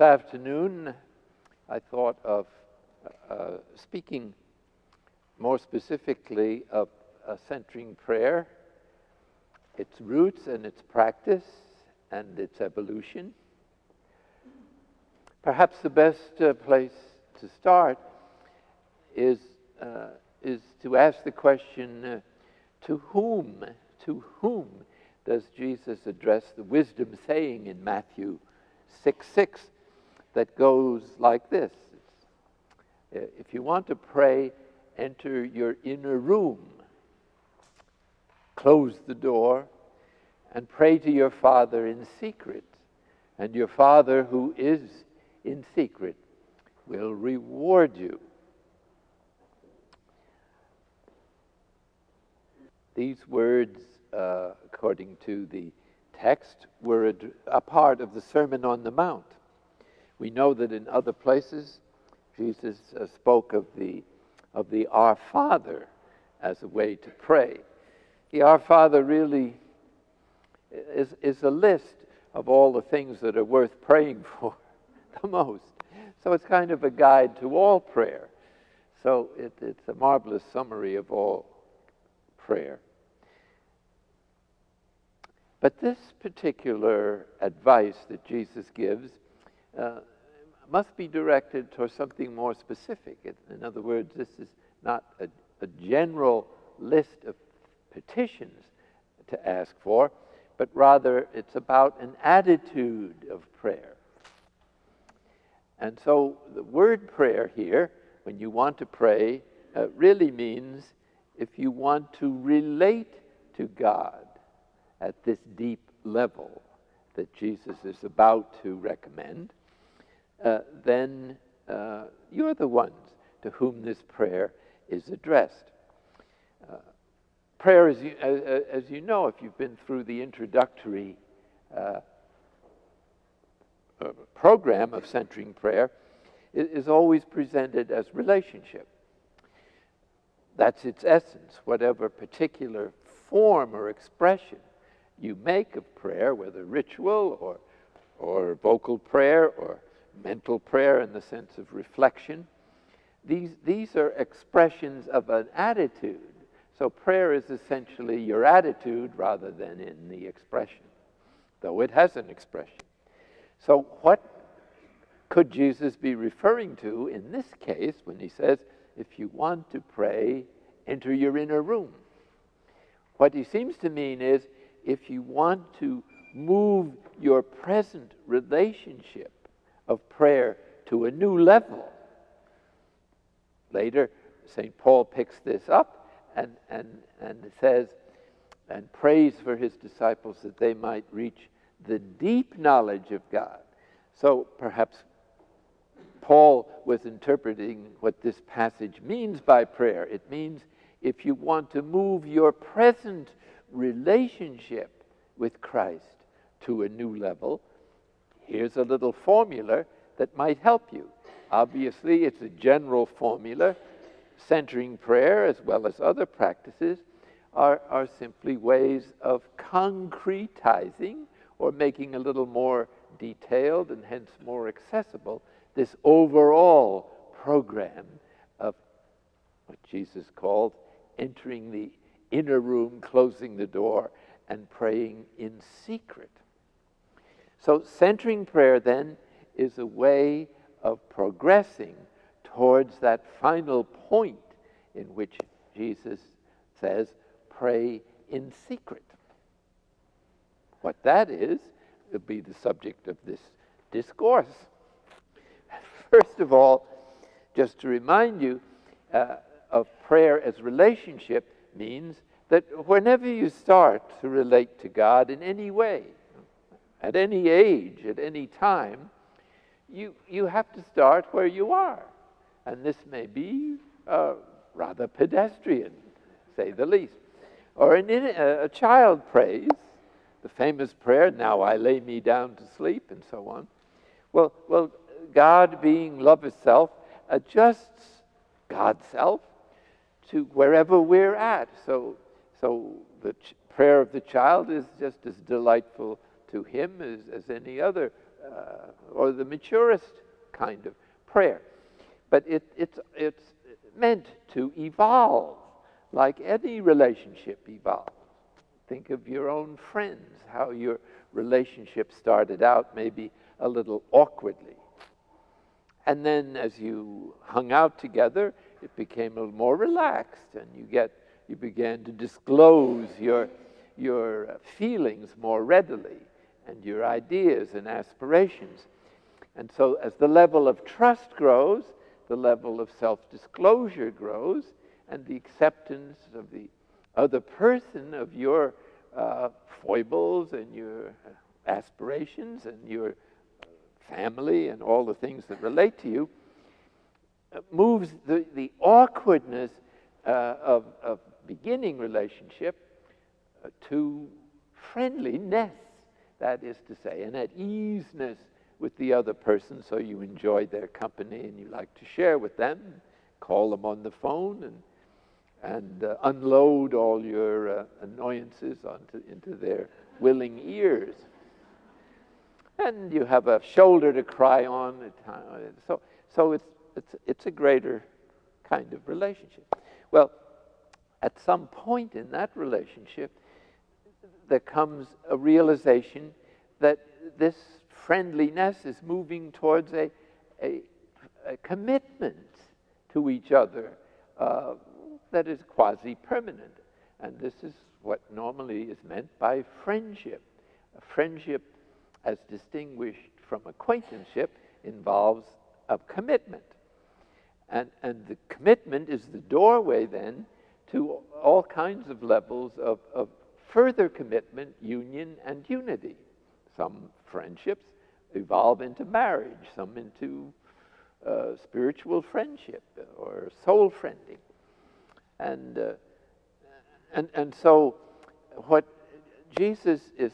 This afternoon, I thought of uh, speaking more specifically of centering prayer, its roots and its practice, and its evolution. Perhaps the best uh, place to start is, uh, is to ask the question uh, to whom, to whom does Jesus address the wisdom saying in Matthew 6 6 that goes like this If you want to pray, enter your inner room, close the door, and pray to your Father in secret. And your Father who is in secret will reward you. These words, uh, according to the text, were a, a part of the Sermon on the Mount. We know that in other places, Jesus uh, spoke of the, of the Our Father as a way to pray. The Our Father really is, is a list of all the things that are worth praying for the most. So it's kind of a guide to all prayer. So it, it's a marvelous summary of all prayer. But this particular advice that Jesus gives uh, must be directed towards something more specific. In other words, this is not a, a general list of petitions to ask for, but rather it's about an attitude of prayer. And so the word prayer here, when you want to pray, uh, really means if you want to relate to God at this deep level that Jesus is about to recommend, uh, then uh, you're the ones to whom this prayer is addressed. Uh, prayer, as you, as, as you, know, if you've been through the introductory uh, uh, program of centering prayer, is always presented as relationship. That's its essence, whatever particular form or expression you make of prayer, whether ritual or, or vocal prayer or mental prayer in the sense of reflection, these, these are expressions of an attitude. So prayer is essentially your attitude rather than in the expression, though it has an expression. So, what could Jesus be referring to in this case when he says, if you want to pray, enter your inner room? What he seems to mean is, if you want to move your present relationship of prayer to a new level. Later, St. Paul picks this up and, and, and says, and prays for his disciples that they might reach the deep knowledge of God. So perhaps Paul was interpreting what this passage means by prayer. It means if you want to move your present relationship with Christ to a new level, here's a little formula that might help you. Obviously, it's a general formula. Centering prayer, as well as other practices, are, are simply ways of concretizing or making a little more detailed and hence more accessible this overall program of what Jesus called entering the inner room, closing the door, and praying in secret. So, centering prayer then is a way of progressing towards that final point in which Jesus says, pray in secret. What that is, will be the subject of this discourse. First of all, just to remind you uh, of prayer as relationship means that whenever you start to relate to God in any way, at any age, at any time, you, you have to start where you are. And this may be uh, rather pedestrian, say the least. Or an, a child prays the famous prayer, Now I lay me down to sleep, and so on. Well, well God, being love itself, adjusts God's self to wherever we're at. So, so the prayer of the child is just as delightful to him as, as any other uh, or the maturest kind of prayer. But it, it's, it's meant to evolve like any relationship evolves. Think of your own friends, how your relationship started out maybe a little awkwardly. And then as you hung out together, it became a little more relaxed and you get you began to disclose your your feelings more readily and your ideas and aspirations. And so as the level of trust grows, the level of self-disclosure grows and the acceptance of the other person of your uh, foibles and your aspirations and your family and all the things that relate to you uh, moves the, the awkwardness uh, of, of beginning relationship uh, to friendliness, that is to say, and at easeness with the other person so you enjoy their company and you like to share with them, call them on the phone and and uh, unload all your uh, annoyances onto, into their willing ears. And you have a shoulder to cry on. So, so it's, it's, it's a greater kind of relationship. Well, at some point in that relationship, there comes a realization that this friendliness is moving towards a, a, a commitment to each other. Uh, that is quasi permanent. And this is what normally is meant by friendship. A friendship, as distinguished from acquaintanceship, involves a commitment. And, and the commitment is the doorway then to all kinds of levels of, of further commitment, union, and unity. Some friendships evolve into marriage, some into uh, spiritual friendship or soul friending. And, uh, and, and so, what Jesus is,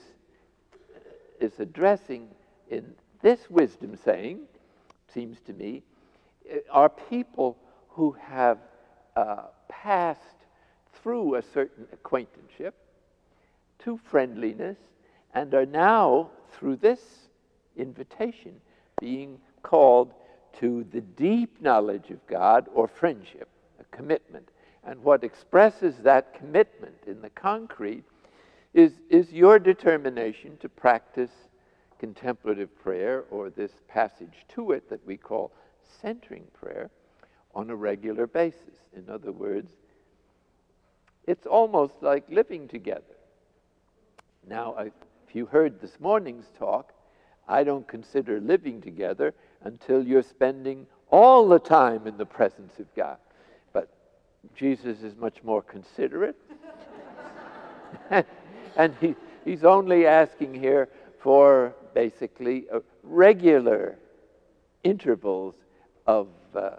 is addressing in this wisdom saying, seems to me, are people who have uh, passed through a certain acquaintanceship to friendliness and are now, through this invitation, being called to the deep knowledge of God or friendship, a commitment. And what expresses that commitment in the concrete is, is your determination to practice contemplative prayer or this passage to it that we call centering prayer on a regular basis. In other words, it's almost like living together. Now, if you heard this morning's talk, I don't consider living together until you're spending all the time in the presence of God. But Jesus is much more considerate. and he, he's only asking here for basically uh, regular intervals of uh,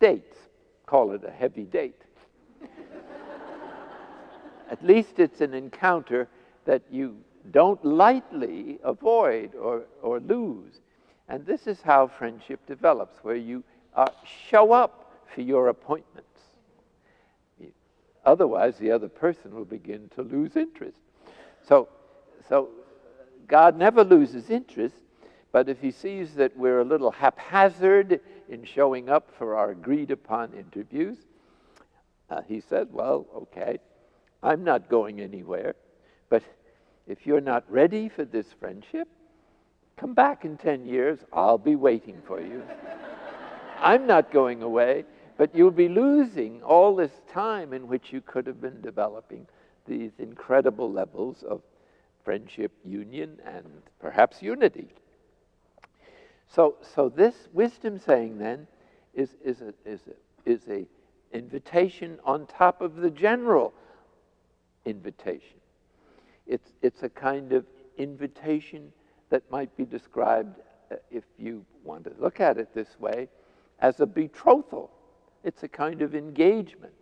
dates. Call it a heavy date. At least it's an encounter that you don't lightly avoid or, or lose. And this is how friendship develops, where you uh, show up for your appointments. Otherwise, the other person will begin to lose interest. So, so God never loses interest, but if He sees that we're a little haphazard in showing up for our agreed upon interviews, uh, He said, Well, okay, I'm not going anywhere, but if you're not ready for this friendship, come back in 10 years, I'll be waiting for you. I'm not going away. But you'll be losing all this time in which you could have been developing these incredible levels of friendship, union, and perhaps unity. So, so this wisdom saying then is, is, a, is, a, is a invitation on top of the general invitation. It's, it's a kind of invitation that might be described, uh, if you want to look at it this way, as a betrothal. It's a kind of engagement.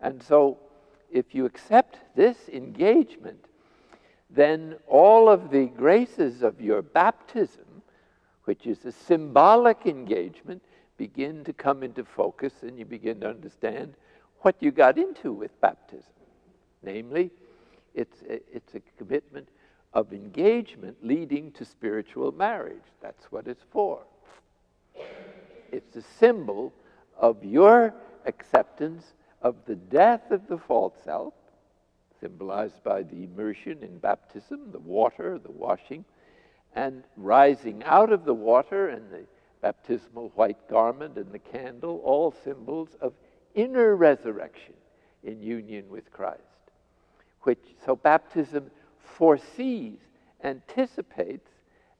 And so, if you accept this engagement, then all of the graces of your baptism, which is a symbolic engagement, begin to come into focus and you begin to understand what you got into with baptism. Namely, it's a, it's a commitment of engagement leading to spiritual marriage. That's what it's for. It's a symbol of your acceptance of the death of the false self, symbolized by the immersion in baptism, the water, the washing, and rising out of the water and the baptismal white garment and the candle, all symbols of inner resurrection in union with Christ. Which so baptism foresees, anticipates,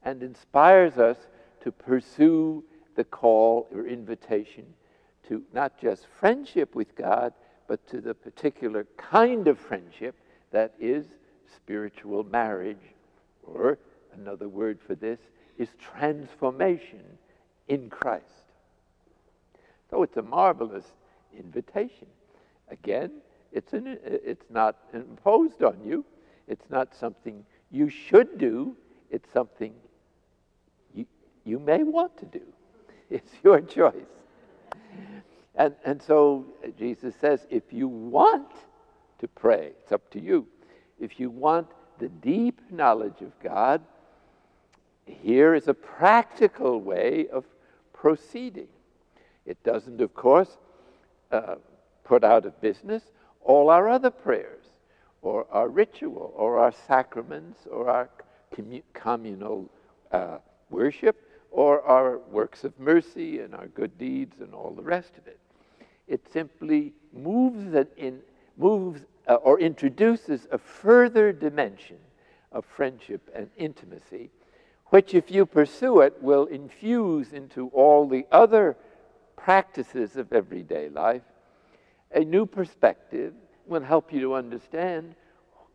and inspires us to pursue the call or invitation to not just friendship with God, but to the particular kind of friendship that is spiritual marriage, or another word for this is transformation in Christ. So it's a marvelous invitation. Again, it's, an, it's not imposed on you. It's not something you should do. It's something you, you may want to do. It's your choice. And, and so Jesus says, if you want to pray, it's up to you. If you want the deep knowledge of God, here is a practical way of proceeding. It doesn't, of course, uh, put out of business all our other prayers, or our ritual, or our sacraments, or our communal uh, worship, or our works of mercy and our good deeds and all the rest of it. It simply moves in, moves uh, or introduces a further dimension of friendship and intimacy, which, if you pursue it, will infuse into all the other practices of everyday life a new perspective will help you to understand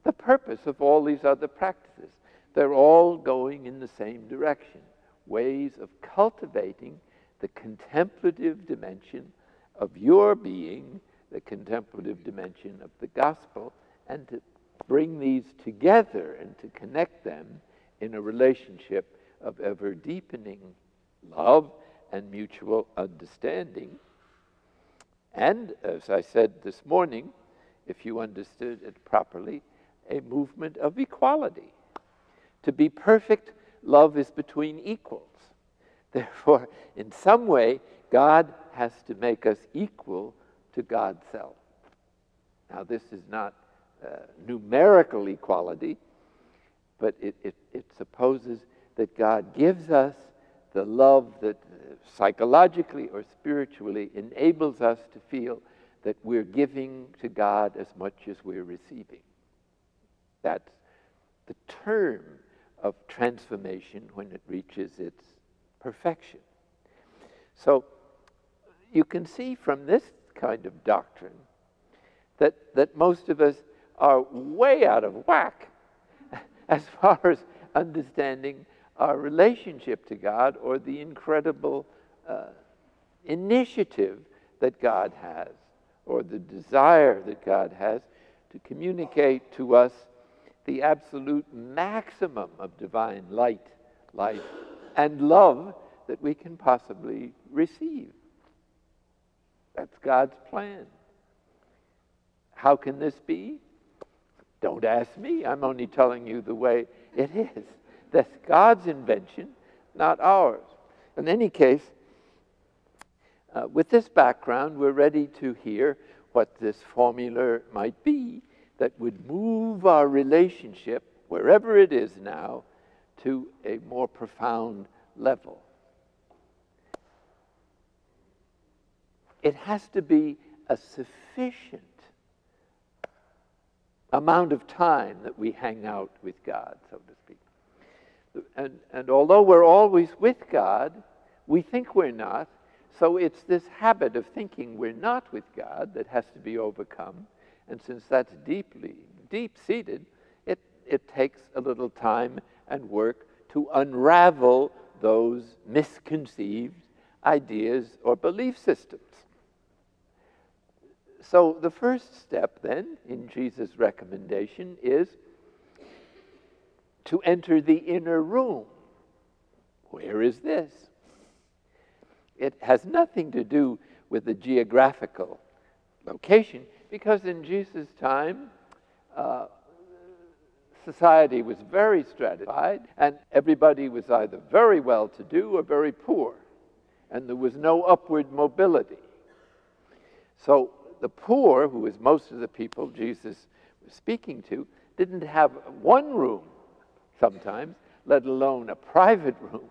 the purpose of all these other practices. They're all going in the same direction ways of cultivating the contemplative dimension of your being, the contemplative dimension of the gospel, and to bring these together and to connect them in a relationship of ever deepening love and mutual understanding. And, as I said this morning, if you understood it properly, a movement of equality. To be perfect, love is between equals. Therefore, in some way, God has to make us equal to God's self. Now, this is not uh, numerical equality, but it, it, it supposes that God gives us the love that psychologically or spiritually enables us to feel that we're giving to God as much as we're receiving. That's the term of transformation when it reaches its perfection. So you can see from this kind of doctrine that, that most of us are way out of whack as far as understanding our relationship to God or the incredible uh, initiative that God has or the desire that God has to communicate to us the absolute maximum of divine light, life, and love that we can possibly receive. That's God's plan. How can this be? Don't ask me. I'm only telling you the way it is. That's God's invention, not ours. In any case, uh, with this background, we're ready to hear what this formula might be that would move our relationship, wherever it is now, to a more profound level. It has to be a sufficient amount of time that we hang out with God, so to speak. And, and although we're always with God, we think we're not. So it's this habit of thinking we're not with God that has to be overcome. And since that's deeply, deep seated, it, it takes a little time and work to unravel those misconceived ideas or belief systems. So, the first step then in Jesus' recommendation is to enter the inner room. Where is this? It has nothing to do with the geographical location because in Jesus' time, uh, society was very stratified, and everybody was either very well to do or very poor, and there was no upward mobility. So the poor, who was most of the people Jesus was speaking to, didn't have one room sometimes, let alone a private room.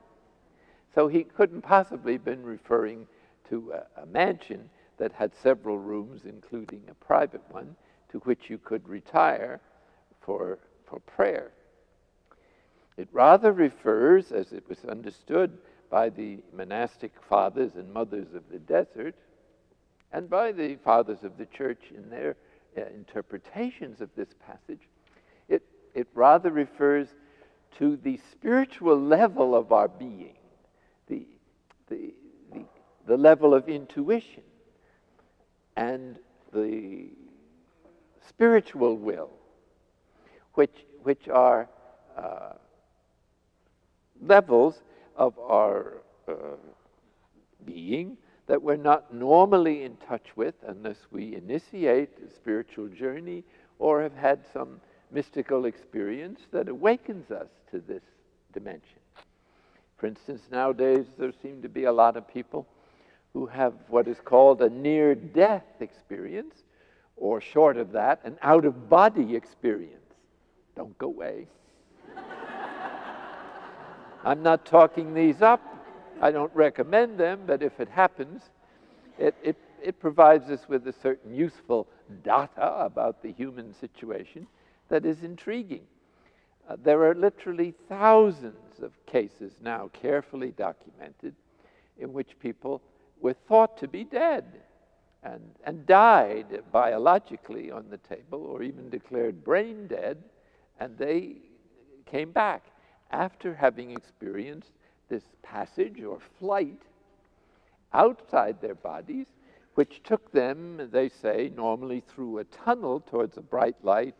So he couldn't possibly have been referring to a, a mansion that had several rooms, including a private one, to which you could retire for, for prayer. It rather refers, as it was understood by the monastic fathers and mothers of the desert, and by the fathers of the church in their uh, interpretations of this passage, it, it rather refers to the spiritual level of our being, the, the, the, the level of intuition, and the spiritual will, which, which are uh, levels of our uh, being that we're not normally in touch with unless we initiate a spiritual journey or have had some mystical experience that awakens us to this dimension. For instance, nowadays there seem to be a lot of people who have what is called a near death experience, or short of that, an out of body experience. Don't go away. I'm not talking these up. I don't recommend them, but if it happens, it, it, it provides us with a certain useful data about the human situation that is intriguing. Uh, there are literally thousands of cases now carefully documented in which people were thought to be dead and, and died biologically on the table or even declared brain dead, and they came back after having experienced this passage or flight outside their bodies, which took them, they say, normally through a tunnel towards a bright light,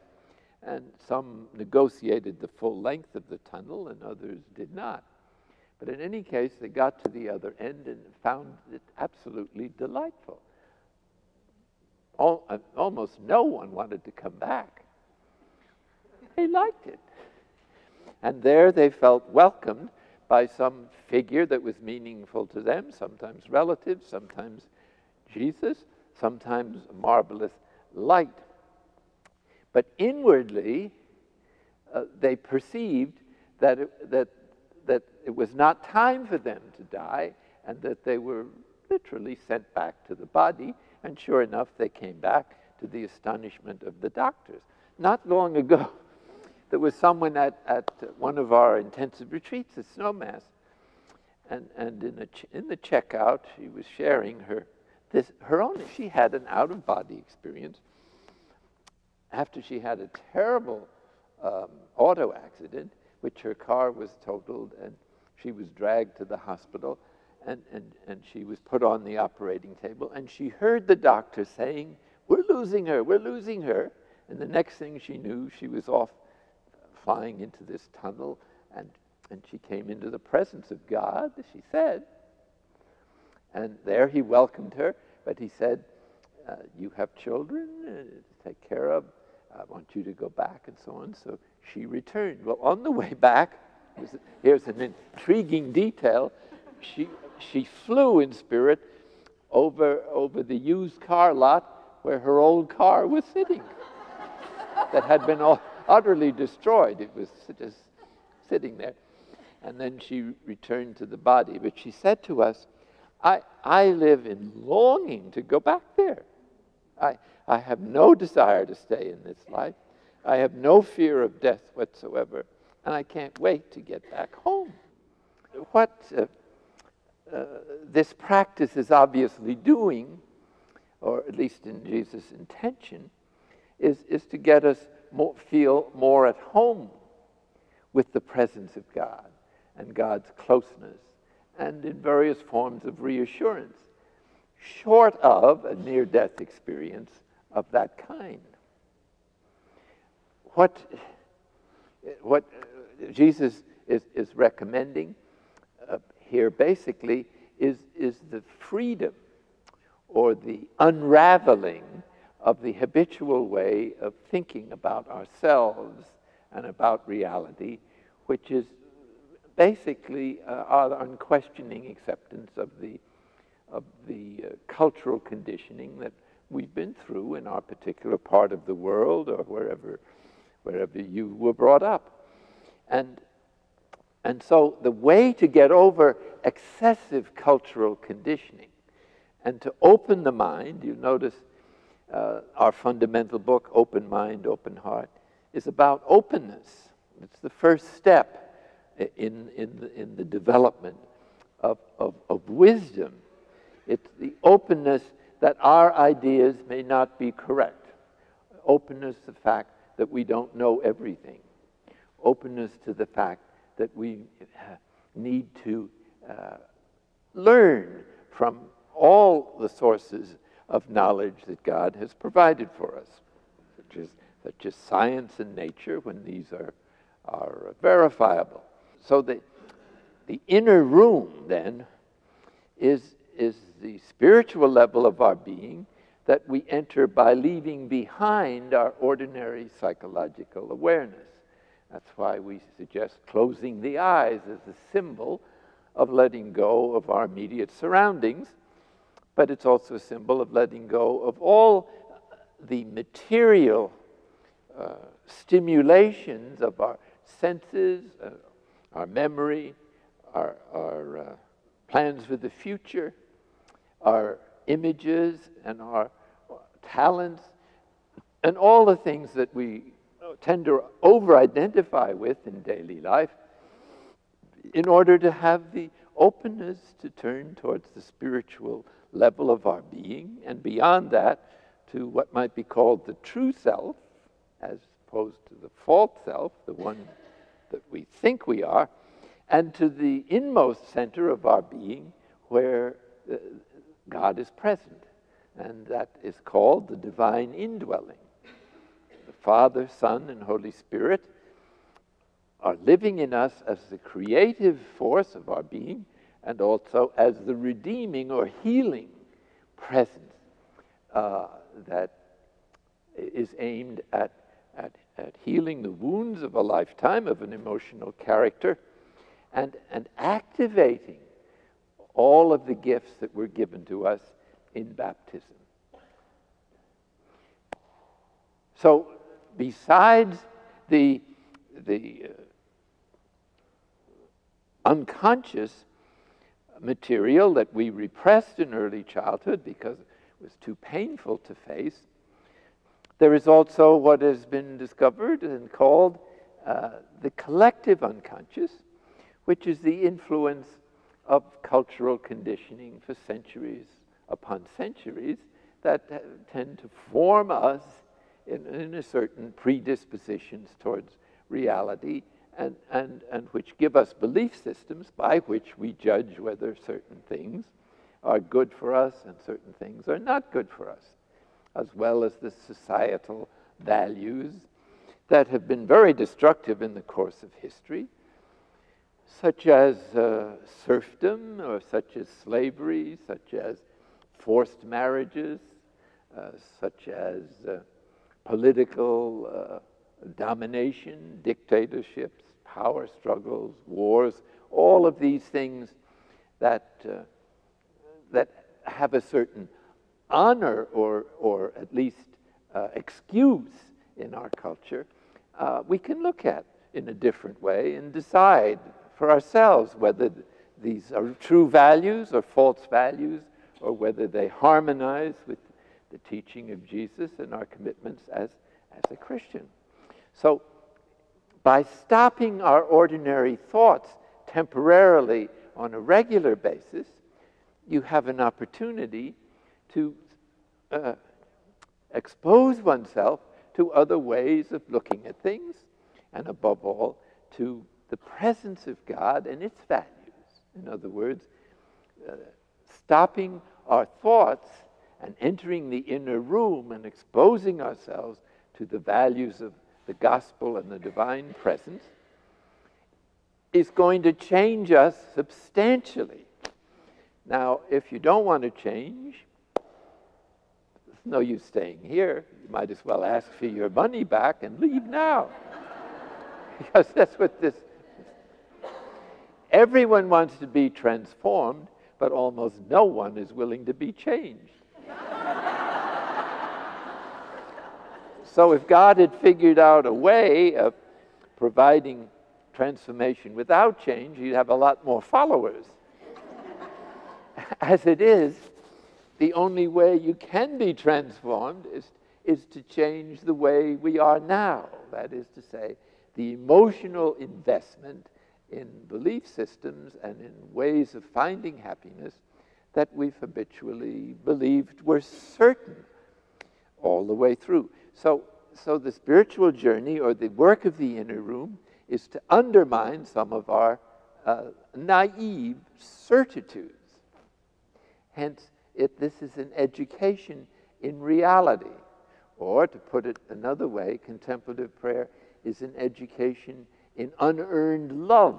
and some negotiated the full length of the tunnel and others did not. But in any case, they got to the other end and found it absolutely delightful. All, uh, almost no one wanted to come back. They liked it. And there they felt welcomed by some figure that was meaningful to them, sometimes relatives, sometimes Jesus, sometimes marvelous light. But inwardly, uh, they perceived that it, that, that it was not time for them to die and that they were literally sent back to the body. And sure enough, they came back to the astonishment of the doctors. Not long ago, there was someone at, at one of our intensive retreats at Snowmass, and, and in, a, in the checkout, she was sharing her, this, her own, she had an out of body experience after she had a terrible um, auto accident, which her car was totaled, and she was dragged to the hospital, and, and, and she was put on the operating table, and she heard the doctor saying, We're losing her, we're losing her. And the next thing she knew, she was off flying into this tunnel, and, and she came into the presence of God, she said. And there he welcomed her, but he said, uh, You have children to take care of. I want you to go back, and so on. So she returned. Well, on the way back, here's an intriguing detail. She, she flew in spirit over, over the used car lot where her old car was sitting that had been all, utterly destroyed. It was just sitting there. And then she returned to the body. But she said to us, I, I live in longing to go back there. I, I have no desire to stay in this life. I have no fear of death whatsoever. And I can't wait to get back home. What uh, uh, this practice is obviously doing, or at least in Jesus' intention, is, is to get us more, feel more at home with the presence of God and God's closeness and in various forms of reassurance, short of a near death experience of that kind. What, what Jesus is, is recommending uh, here basically is, is the freedom or the unraveling of the habitual way of thinking about ourselves and about reality, which is basically uh, our unquestioning acceptance of the, of the uh, cultural conditioning that we've been through in our particular part of the world or wherever, wherever you were brought up. And, and so the way to get over excessive cultural conditioning and to open the mind, you notice uh, our fundamental book, Open Mind, Open Heart, is about openness. It's the first step in, in, the, in the development of, of, of wisdom. It's the openness that our ideas may not be correct. Openness to the fact that we don't know everything. Openness to the fact that we need to uh, learn from all the sources of knowledge that God has provided for us, such as, such as science and nature, when these are, are verifiable. So the, the inner room, then, is, is the spiritual level of our being that we enter by leaving behind our ordinary psychological awareness. That's why we suggest closing the eyes as a symbol of letting go of our immediate surroundings, but it's also a symbol of letting go of all the material uh, stimulations of our senses, uh, our memory, our, our uh, plans for the future, our images and our talents, and all the things that we tend to over identify with in daily life in order to have the openness to turn towards the spiritual level of our being and beyond that to what might be called the true self as opposed to the false self, the one that we think we are, and to the inmost center of our being where uh, God is present. And that is called the divine indwelling. The Father, Son, and Holy Spirit are living in us as the creative force of our being and also as the redeeming or healing presence uh, that is aimed at, at at healing the wounds of a lifetime of an emotional character and, and activating all of the gifts that were given to us in baptism. So, besides the, the uh, unconscious material that we repressed in early childhood because it was too painful to face, there is also what has been discovered and called uh, the collective unconscious, which is the influence of cultural conditioning for centuries upon centuries that tend to form us in, in a certain predispositions towards reality and, and, and which give us belief systems by which we judge whether certain things are good for us and certain things are not good for us as well as the societal values that have been very destructive in the course of history, such as uh, serfdom, or such as slavery, such as forced marriages, uh, such as uh, political uh, domination, dictatorships, power struggles, wars, all of these things that, uh, that have a certain honor or, or at least uh, excuse in our culture, we can look at in a different way and decide for ourselves whether these are true values or false values or whether they harmonize with the teaching of Jesus and our commitments as, as a Christian. So, by stopping our ordinary thoughts temporarily on a regular basis, you have an opportunity to uh, expose oneself to other ways of looking at things, and above all, to the presence of God and its values. In other words, uh, stopping our thoughts and entering the inner room and exposing ourselves to the values of the gospel and the divine presence is going to change us substantially. Now, if you don't want to change, there's no use staying here. You might as well ask for your money back and leave now. because that's what this. Everyone wants to be transformed, but almost no one is willing to be changed. so if God had figured out a way of providing transformation without change, you'd have a lot more followers. As it is, the only way you can be transformed is, is to change the way we are now. That is to say, the emotional investment in belief systems and in ways of finding happiness that we've habitually believed were certain all the way through. So, so the spiritual journey or the work of the inner room is to undermine some of our uh, naive certitudes. Hence, it, this is an education in reality. Or, to put it another way, contemplative prayer is an education in unearned love.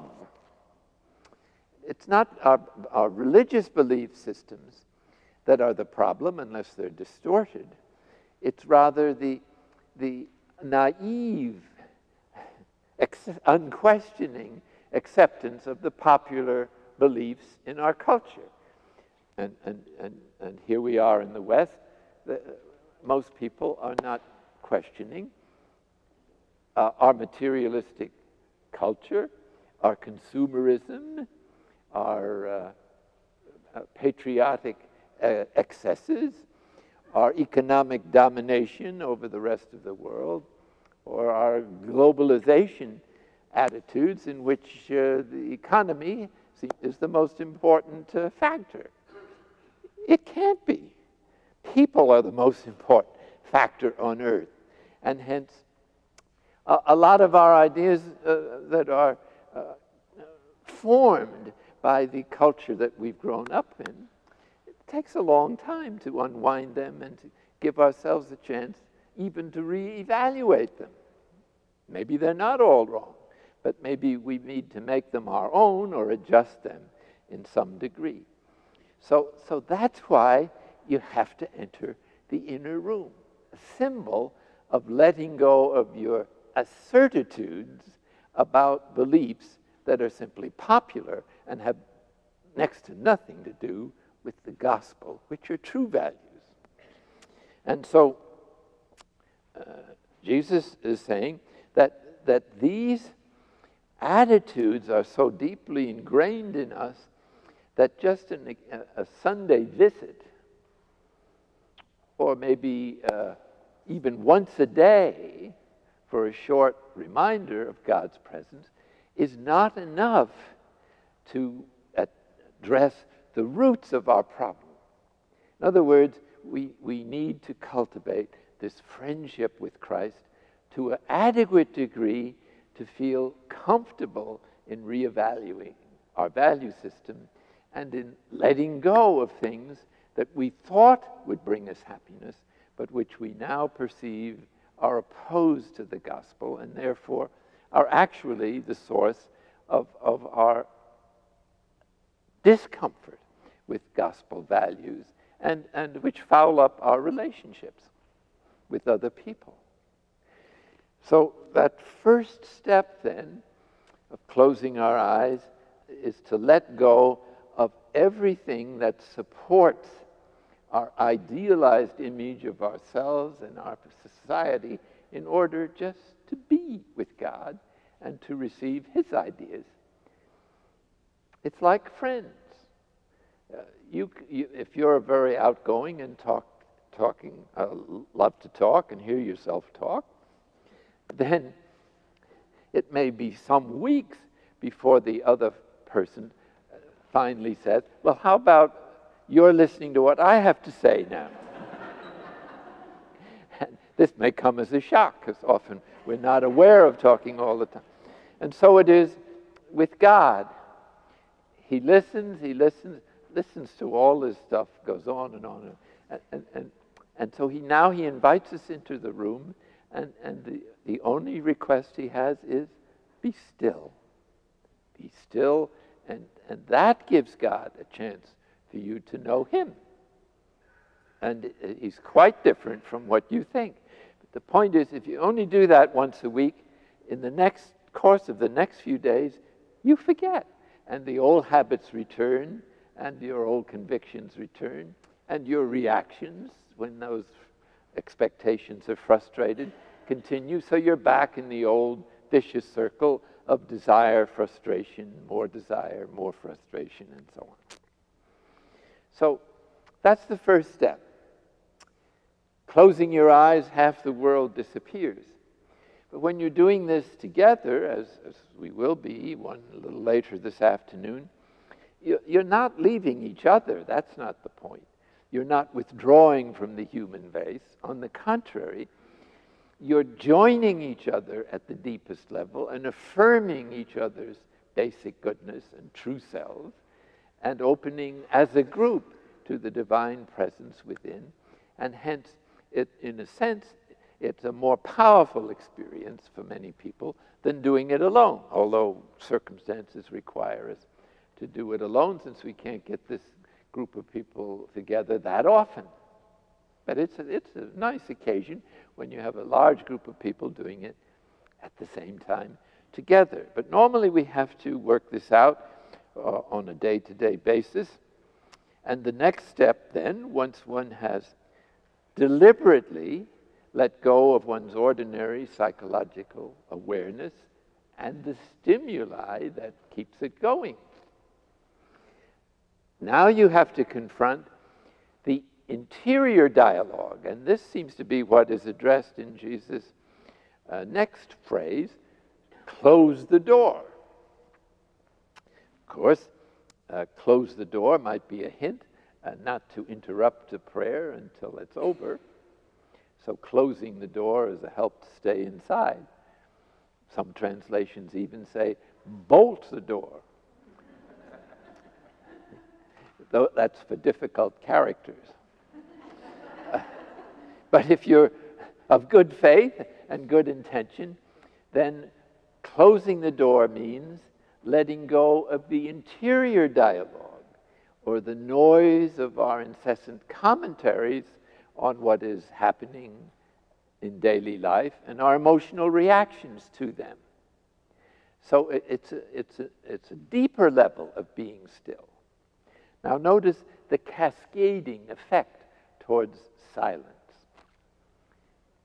It's not our, our religious belief systems that are the problem unless they're distorted. It's rather the, the naive, unquestioning acceptance of the popular beliefs in our culture. And, and, and, and here we are in the West. The, most people are not questioning uh, our materialistic culture, our consumerism, our uh, uh, patriotic uh, excesses, our economic domination over the rest of the world, or our globalization attitudes in which uh, the economy is the most important uh, factor. It can't be. People are the most important factor on earth. And hence, a, lot of our ideas uh, that are uh, formed by the culture that we've grown up in, it takes a long time to unwind them and to give ourselves a chance even to reevaluate them. Maybe they're not all wrong, but maybe we need to make them our own or adjust them in some degree. So, so that's why you have to enter the inner room, a symbol of letting go of your certitudes about beliefs that are simply popular and have next to nothing to do with the gospel, which are true values. And so uh, Jesus is saying that, that these attitudes are so deeply ingrained in us that just a, a Sunday visit, or maybe uh, even once a day for a short reminder of God's presence, is not enough to address the roots of our problem. In other words, we, we need to cultivate this friendship with Christ to an adequate degree to feel comfortable in reevaluating our value system and in letting go of things that we thought would bring us happiness, but which we now perceive are opposed to the gospel and therefore are actually the source of, of our discomfort with gospel values and, and which foul up our relationships with other people. So, that first step then of closing our eyes is to let go of everything that supports our idealized image of ourselves and our society in order just to be with God and to receive His ideas. It's like friends. Uh, you, you, if you're very outgoing and talk, talking, uh, love to talk and hear yourself talk, then it may be some weeks before the other person finally says, Well, how about you're listening to what I have to say now? this may come as a shock because often we're not aware of talking all the time. And so it is with God. He listens, he listens, listens to all this stuff, goes on and on. And, and, and, and so he now he invites us into the room, and, and the, the only request he has is be still. Be still and, and that gives God a chance for you to know Him. And He's quite different from what you think. But the point is, if you only do that once a week, in the next course of the next few days, you forget. And the old habits return, and your old convictions return, and your reactions when those expectations are frustrated continue. So you're back in the old vicious circle of desire, frustration, more desire, more frustration, and so on. So that's the first step. Closing your eyes, half the world disappears. But when you're doing this together, as, as we will be one a little later this afternoon, you, you're not leaving each other. That's not the point. You're not withdrawing from the human base. On the contrary, you're joining each other at the deepest level and affirming each other's basic goodness and true selves and opening as a group to the divine presence within. And hence, it, in a sense, it's a more powerful experience for many people than doing it alone, although circumstances require us to do it alone since we can't get this group of people together that often. But it's a, it's a nice occasion when you have a large group of people doing it at the same time together. But normally we have to work this out uh, on a day to day basis. And the next step, then, once one has deliberately let go of one's ordinary psychological awareness and the stimuli that keeps it going. Now you have to confront the interior dialogue, and this seems to be what is addressed in Jesus' uh, next phrase close the door. Course, uh, close the door might be a hint uh, not to interrupt the prayer until it's over. So closing the door is a help to stay inside. Some translations even say, bolt the door. Though that's for difficult characters. but if you're of good faith and good intention, then closing the door means letting go of the interior dialogue or the noise of our incessant commentaries on what is happening in daily life and our emotional reactions to them. So it, it's, a, it's, a, it's a deeper level of being still. Now, notice the cascading effect towards silence.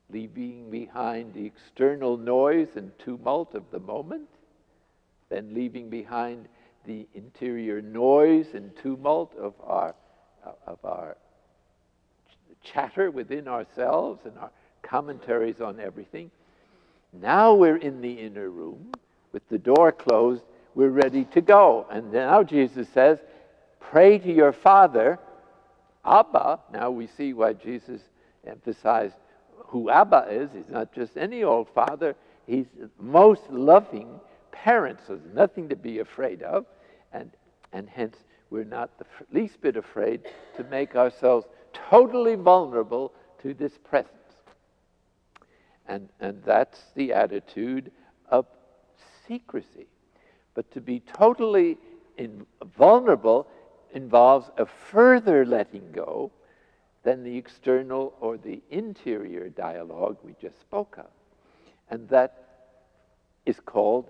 Leaving behind the external noise and tumult of the moment, then leaving behind the interior noise and tumult of our, of our chatter within ourselves and our commentaries on everything. Now we're in the inner room with the door closed, we're ready to go. And now Jesus says, Pray to your Father, Abba. Now we see why Jesus emphasized who Abba is. He's not just any old father, he's most loving parent, so there's nothing to be afraid of. And, and hence, we're not the least bit afraid to make ourselves totally vulnerable to this presence. And, and that's the attitude of secrecy. But to be totally in, vulnerable involves a further letting go than the external or the interior dialogue we just spoke of. And that is called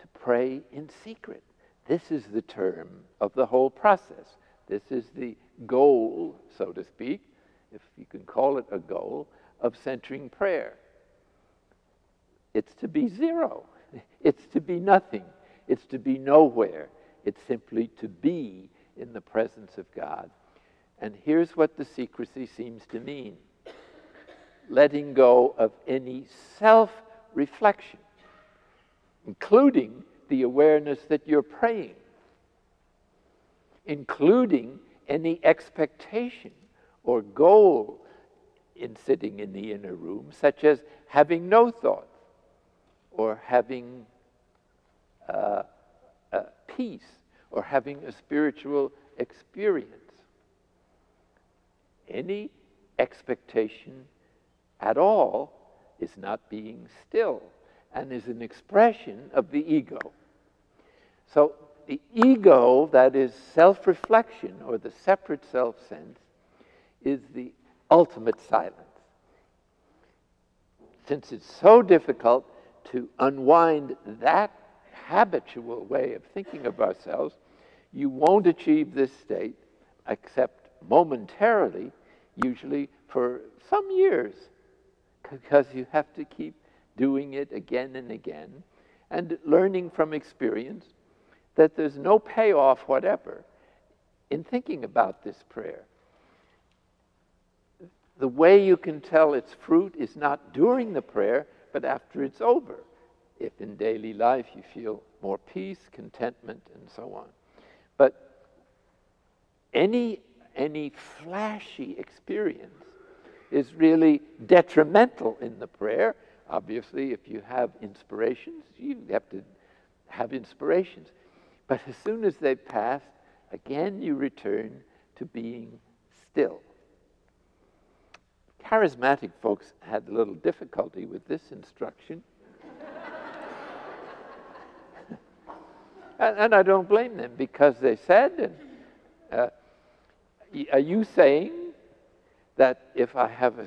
to pray in secret. This is the term of the whole process. This is the goal, so to speak, if you can call it a goal, of centering prayer. It's to be zero. It's to be nothing. It's to be nowhere. It's simply to be in the presence of God. And here's what the secrecy seems to mean letting go of any self reflection, including the awareness that you're praying, including any expectation or goal in sitting in the inner room, such as having no thought or having uh, uh, peace or having a spiritual experience. Any expectation at all is not being still and is an expression of the ego. So the ego, that is self reflection or the separate self sense, is the ultimate silence. Since it's so difficult to unwind that habitual way of thinking of ourselves, you won't achieve this state except momentarily, usually for some years, because you have to keep doing it again and again and learning from experience that there's no payoff whatever in thinking about this prayer. The way you can tell its fruit is not during the prayer, but after it's over. If in daily life you feel more peace, contentment, and so on. But any, any flashy experience is really detrimental in the prayer. Obviously, if you have inspirations, you have to have inspirations. But as soon as they pass, again you return to being still. Charismatic folks had a little difficulty with this instruction. and, and, I don't blame them because they said, and, uh, are you saying that if I have a,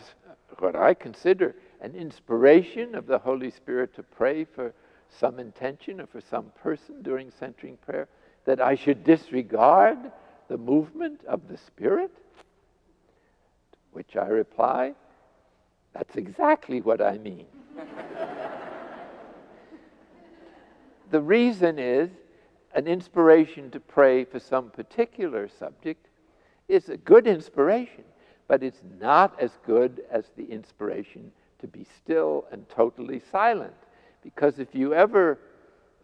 what I consider an inspiration of the Holy Spirit to pray for some intention or for some person during centering prayer, that I should disregard the movement of the Spirit? To which I reply, That's exactly what I mean. the reason is an inspiration to pray for some particular subject is a good inspiration, but it's not as good as the inspiration to be still and totally silent. Because if you ever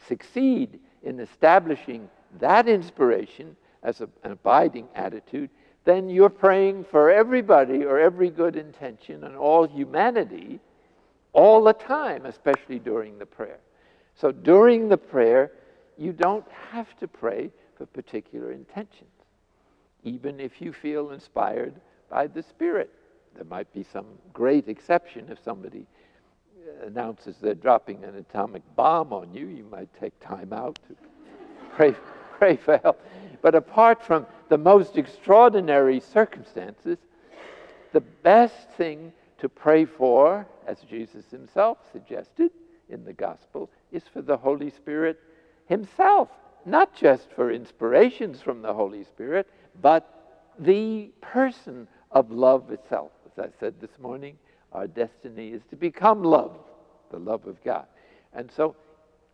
succeed in establishing that inspiration as a, an abiding attitude, then you're praying for everybody or every good intention and all humanity all the time, especially during the prayer. So during the prayer, you don't have to pray for particular intentions, even if you feel inspired by the Spirit. There might be some great exception if somebody announces they're dropping an atomic bomb on you, you might take time out to pray, pray for help. But apart from the most extraordinary circumstances, the best thing to pray for, as Jesus himself suggested in the gospel, is for the Holy Spirit himself, not just for inspirations from the Holy Spirit, but the person of love itself. I said this morning, our destiny is to become love, the love of God. And so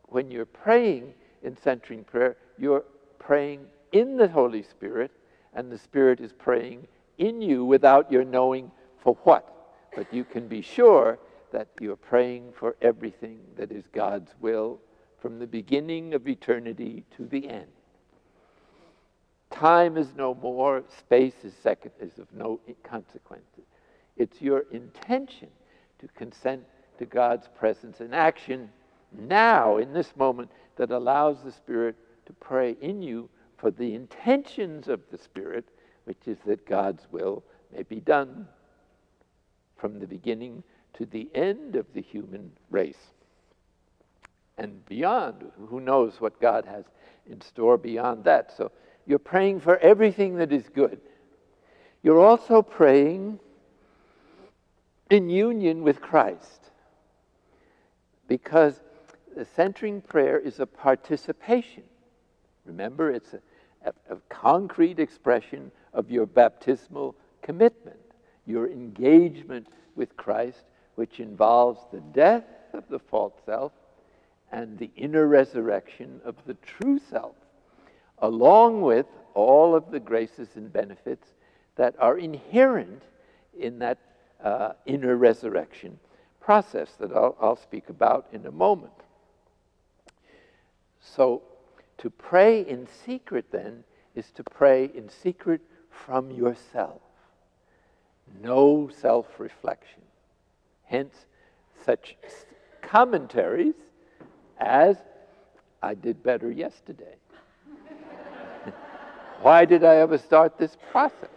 when you're praying in centering prayer, you're praying in the Holy Spirit, and the Spirit is praying in you without your knowing for what. But you can be sure that you're praying for everything that is God's will from the beginning of eternity to the end. Time is no more, space is second is of no consequence. It's your intention to consent to God's presence and action now in this moment that allows the Spirit to pray in you for the intentions of the Spirit, which is that God's will may be done from the beginning to the end of the human race. And beyond, who knows what God has in store beyond that. So you're praying for everything that is good. You're also praying in union with Christ because the centering prayer is a participation. Remember, it's a, a, a concrete expression of your baptismal commitment, your engagement with Christ, which involves the death of the false self and the inner resurrection of the true self, along with all of the graces and benefits that are inherent in that uh, inner resurrection process that I'll, I'll speak about in a moment. So, to pray in secret, then, is to pray in secret from yourself. No self reflection. Hence, such commentaries as, I did better yesterday. Why did I ever start this process?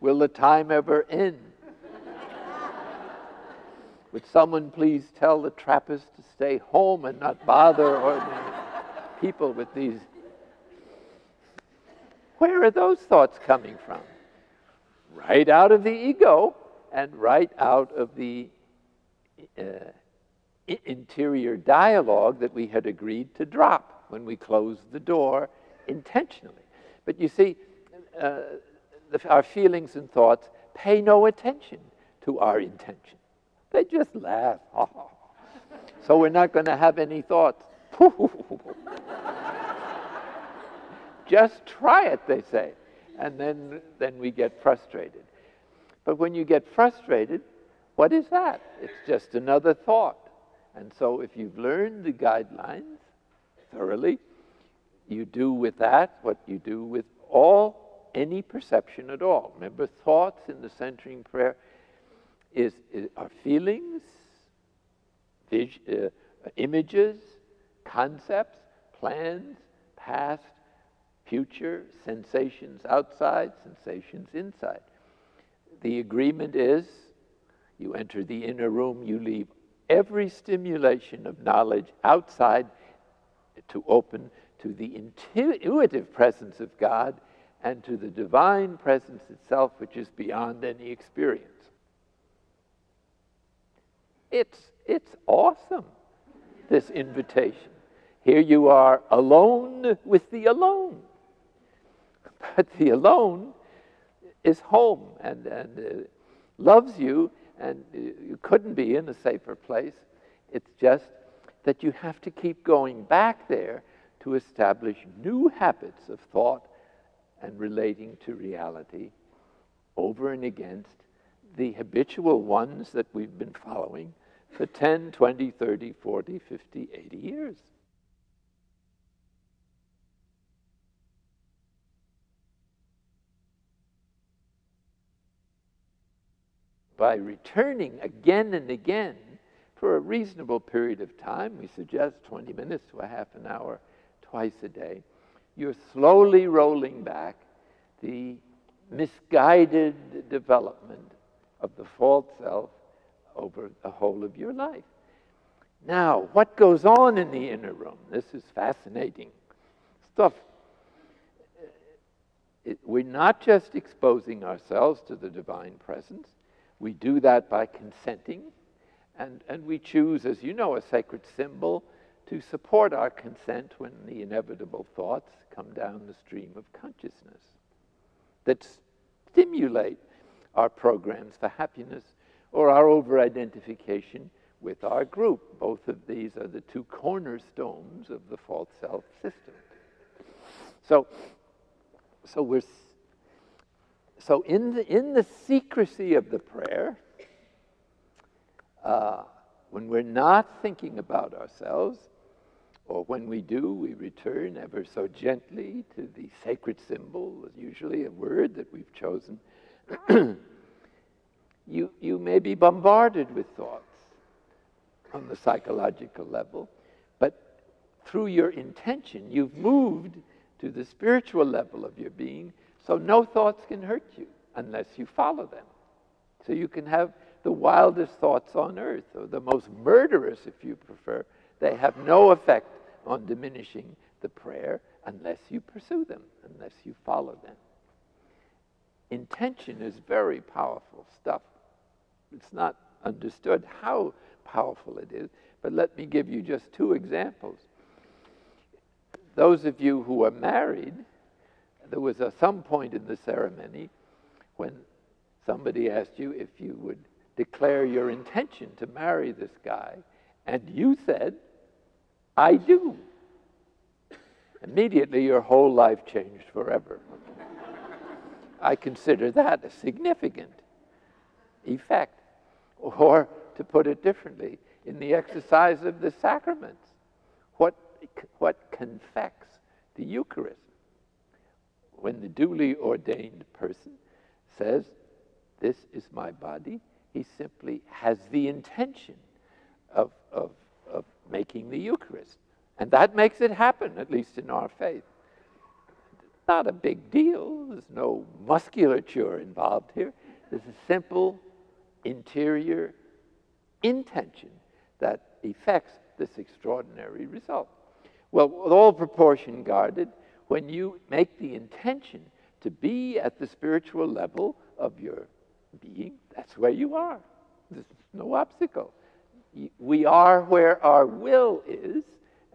Will the time ever end? Would someone please tell the Trappist to stay home and not bother ordinary people with these. Where are those thoughts coming from? Right out of the ego and right out of the uh, interior dialogue that we had agreed to drop when we closed the door intentionally. But you see, uh, the, our feelings and thoughts pay no attention to our intention. They just laugh. so we're not going to have any thoughts. just try it, they say. And then, then we get frustrated. But when you get frustrated, what is that? It's just another thought. And so if you've learned the guidelines thoroughly, you do with that what you do with all, any perception at all. Remember, thoughts in the centering prayer is, is are feelings, vis, uh, images, concepts, plans, past, future, sensations outside, sensations inside. The agreement is you enter the inner room, you leave every stimulation of knowledge outside to open to the intuitive presence of God and to the divine presence itself, which is beyond any experience. It's, it's awesome, this invitation. Here you are alone with the alone. But the alone is home and, and uh, loves you, and you couldn't be in a safer place. It's just that you have to keep going back there to establish new habits of thought and relating to reality over and against the habitual ones that we've been following for 10, 20, 30, 40, 50, 80 years. By returning again and again for a reasonable period of time, we suggest 20 minutes to a half an hour twice a day, you're slowly rolling back the misguided development of the false self over the whole of your life. Now, what goes on in the inner room? This is fascinating stuff. It, we're not just exposing ourselves to the divine presence, we do that by consenting, and, and we choose, as you know, a sacred symbol to support our consent when the inevitable thoughts come down the stream of consciousness that stimulate our programs for happiness or our over identification with our group. Both of these are the two cornerstones of the false self system. So, so we're so in the, in the secrecy of the prayer, uh, when we're not thinking about ourselves, or when we do, we return ever so gently to the sacred symbol, usually a word that we've chosen. you, you may be bombarded with thoughts on the psychological level, but through your intention, you've moved to the spiritual level of your being, so no thoughts can hurt you unless you follow them. So you can have the wildest thoughts on earth, or the most murderous, if you prefer. They have no effect on diminishing the prayer unless you pursue them, unless you follow them. Intention is very powerful stuff. It's not understood how powerful it is, but let me give you just two examples. Those of you who are married, there was a, some point in the ceremony when somebody asked you if you would declare your intention to marry this guy, and you said, I do. Immediately, your whole life changed forever. I consider that a significant effect. Or, to put it differently, in the exercise of the sacraments, what, what confects the Eucharist? When the duly ordained person says, This is my body, he simply has the intention of, of of making the Eucharist. And that makes it happen, at least in our faith. Not a big deal. There's no musculature involved here. There's a simple interior intention that effects this extraordinary result. Well, with all proportion guarded, when you make the intention to be at the spiritual level of your being, that's where you are. There's no obstacle we are where our will is,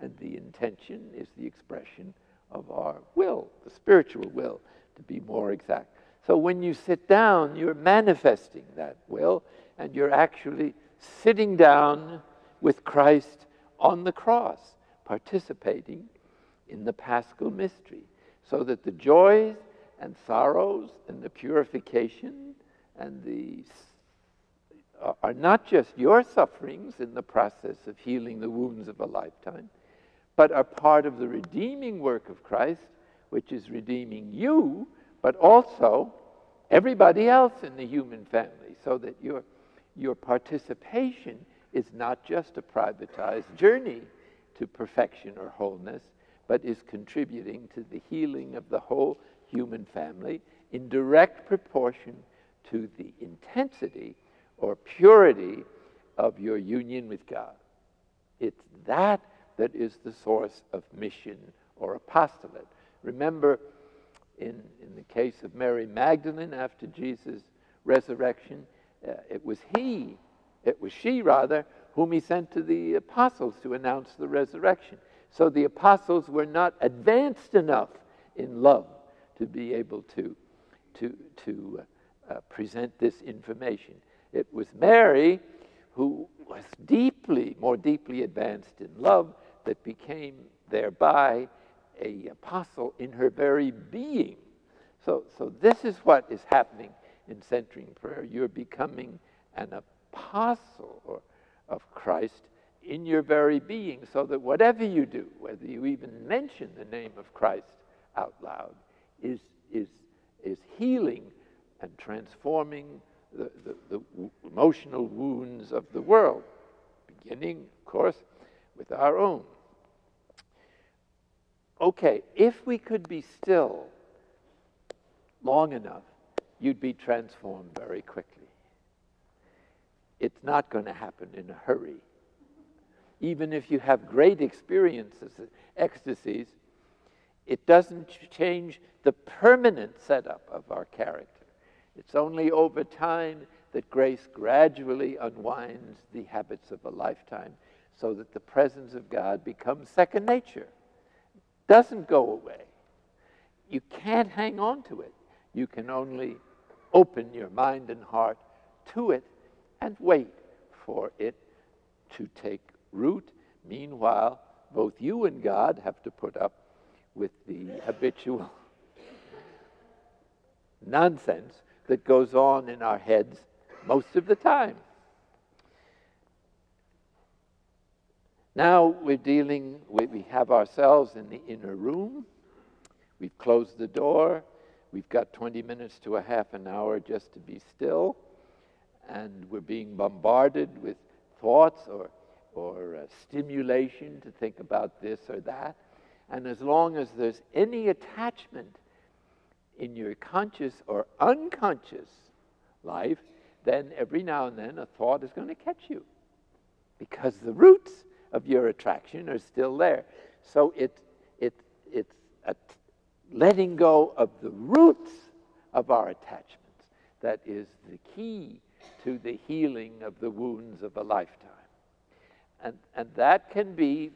and the intention is the expression of our will, the spiritual will, to be more exact. So when you sit down, you're manifesting that will, and you're actually sitting down with Christ on the cross, participating in the paschal mystery, so that the joys and sorrows and the purification and the uh, are not just your sufferings in the process of healing the wounds of a lifetime, but are part of the redeeming work of Christ, which is redeeming you, but also everybody else in the human family, so that your, your participation is not just a privatized journey to perfection or wholeness, but is contributing to the healing of the whole human family in direct proportion to the intensity or purity of your union with God. It's that that is the source of mission or apostolate. Remember, in, in the case of Mary Magdalene after Jesus' resurrection, uh, it was he, it was she rather, whom he sent to the apostles to announce the resurrection. So the apostles were not advanced enough in love to be able to, to, to uh, uh, present this information. It was Mary who was deeply, more deeply advanced in love that became thereby a apostle in her very being. So, so this is what is happening in centering prayer. You're becoming an apostle or, of Christ in your very being, so that whatever you do, whether you even mention the name of Christ out loud, is, is, is healing and transforming the, the, the emotional wounds of the world, beginning, of course, with our own. Okay, if we could be still long enough, you'd be transformed very quickly. It's not going to happen in a hurry. Even if you have great experiences, ecstasies, it doesn't change the permanent setup of our character. It's only over time that grace gradually unwinds the habits of a lifetime so that the presence of God becomes second nature. Doesn't go away. You can't hang on to it. You can only open your mind and heart to it and wait for it to take root. Meanwhile, both you and God have to put up with the habitual nonsense that goes on in our heads most of the time. Now we're dealing, with, we have ourselves in the inner room. We've closed the door. We've got 20 minutes to a half an hour just to be still. And we're being bombarded with thoughts or, or uh, stimulation to think about this or that. And as long as there's any attachment in your conscious or unconscious life, then every now and then a thought is going to catch you because the roots of your attraction are still there. So it, it, it's letting go of the roots of our attachments that is the key to the healing of the wounds of a lifetime. And, and that can be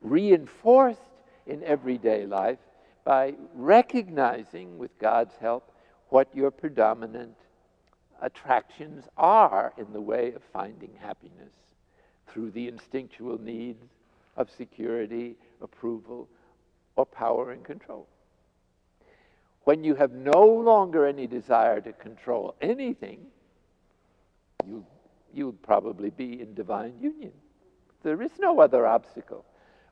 reinforced in everyday life by recognizing, with God's help, what your predominant attractions are in the way of finding happiness through the instinctual needs of security, approval, or power and control. When you have no longer any desire to control anything, you, you'll probably be in divine union. There is no other obstacle.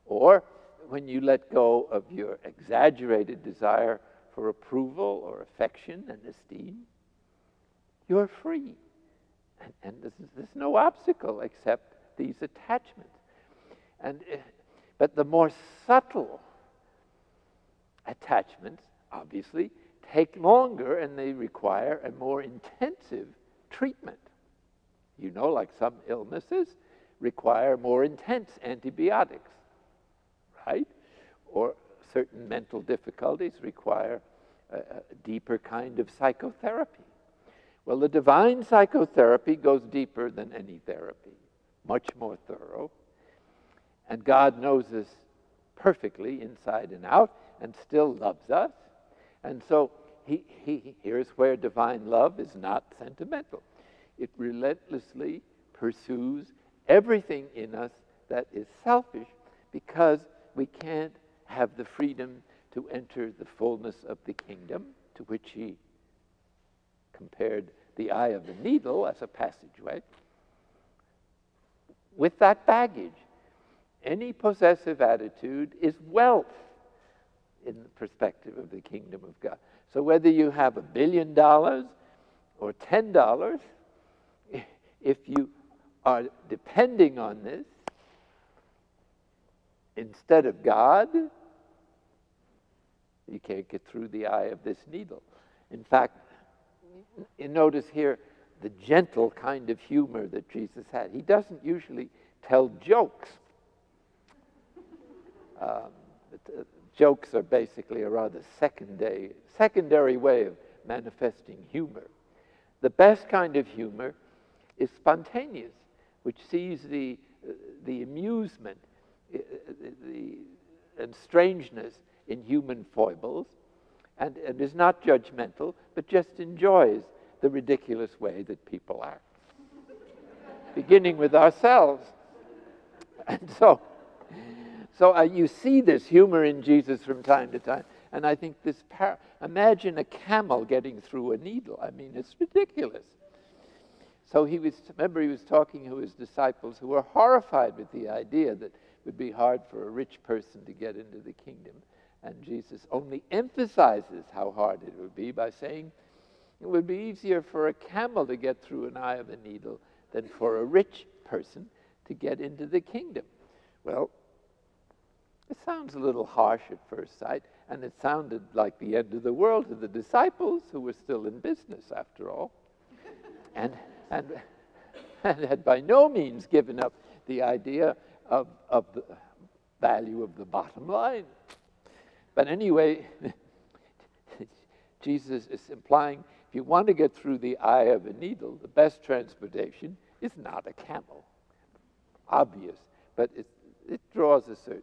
Or when you let go of your exaggerated desire for approval or affection and esteem, you're free. And, and there's, there's no obstacle except these attachments. And, eh, but the more subtle attachments, obviously, take longer and they require a more intensive treatment. You know, like some illnesses require more intense antibiotics right? Or certain mental difficulties require a, a deeper kind of psychotherapy. Well, the divine psychotherapy goes deeper than any therapy. Much more thorough. And God knows us perfectly inside and out and still loves us. And so he, he, here's where divine love is not sentimental. It relentlessly pursues everything in us that is selfish because we can't have the freedom to enter the fullness of the kingdom to which he compared the eye of the needle as a passageway. With that baggage, any possessive attitude is wealth in the perspective of the kingdom of God. So whether you have a billion dollars or ten dollars, if you are depending on this instead of God, you can't get through the eye of this needle. In fact, you notice here the gentle kind of humor that Jesus had. He doesn't usually tell jokes. Um, uh, jokes are basically a rather secondary, secondary way of manifesting humor. The best kind of humor is spontaneous, which sees the, uh, the amusement uh, the, and strangeness in human foibles and, and is not judgmental, but just enjoys the ridiculous way that people act, beginning with ourselves. And so, so uh, you see this humor in Jesus from time to time. And I think this, par- imagine a camel getting through a needle. I mean, it's ridiculous. So he was, remember, he was talking to his disciples who were horrified with the idea that it would be hard for a rich person to get into the kingdom. And Jesus only emphasizes how hard it would be by saying it would be easier for a camel to get through an eye of a needle than for a rich person to get into the kingdom. Well, it sounds a little harsh at first sight, and it sounded like the end of the world to the disciples who were still in business after all, and, and, and had by no means given up the idea of, of the value of the bottom line. But anyway, Jesus is implying if you want to get through the eye of a needle, the best transportation is not a camel. Obvious, but it, it draws a certain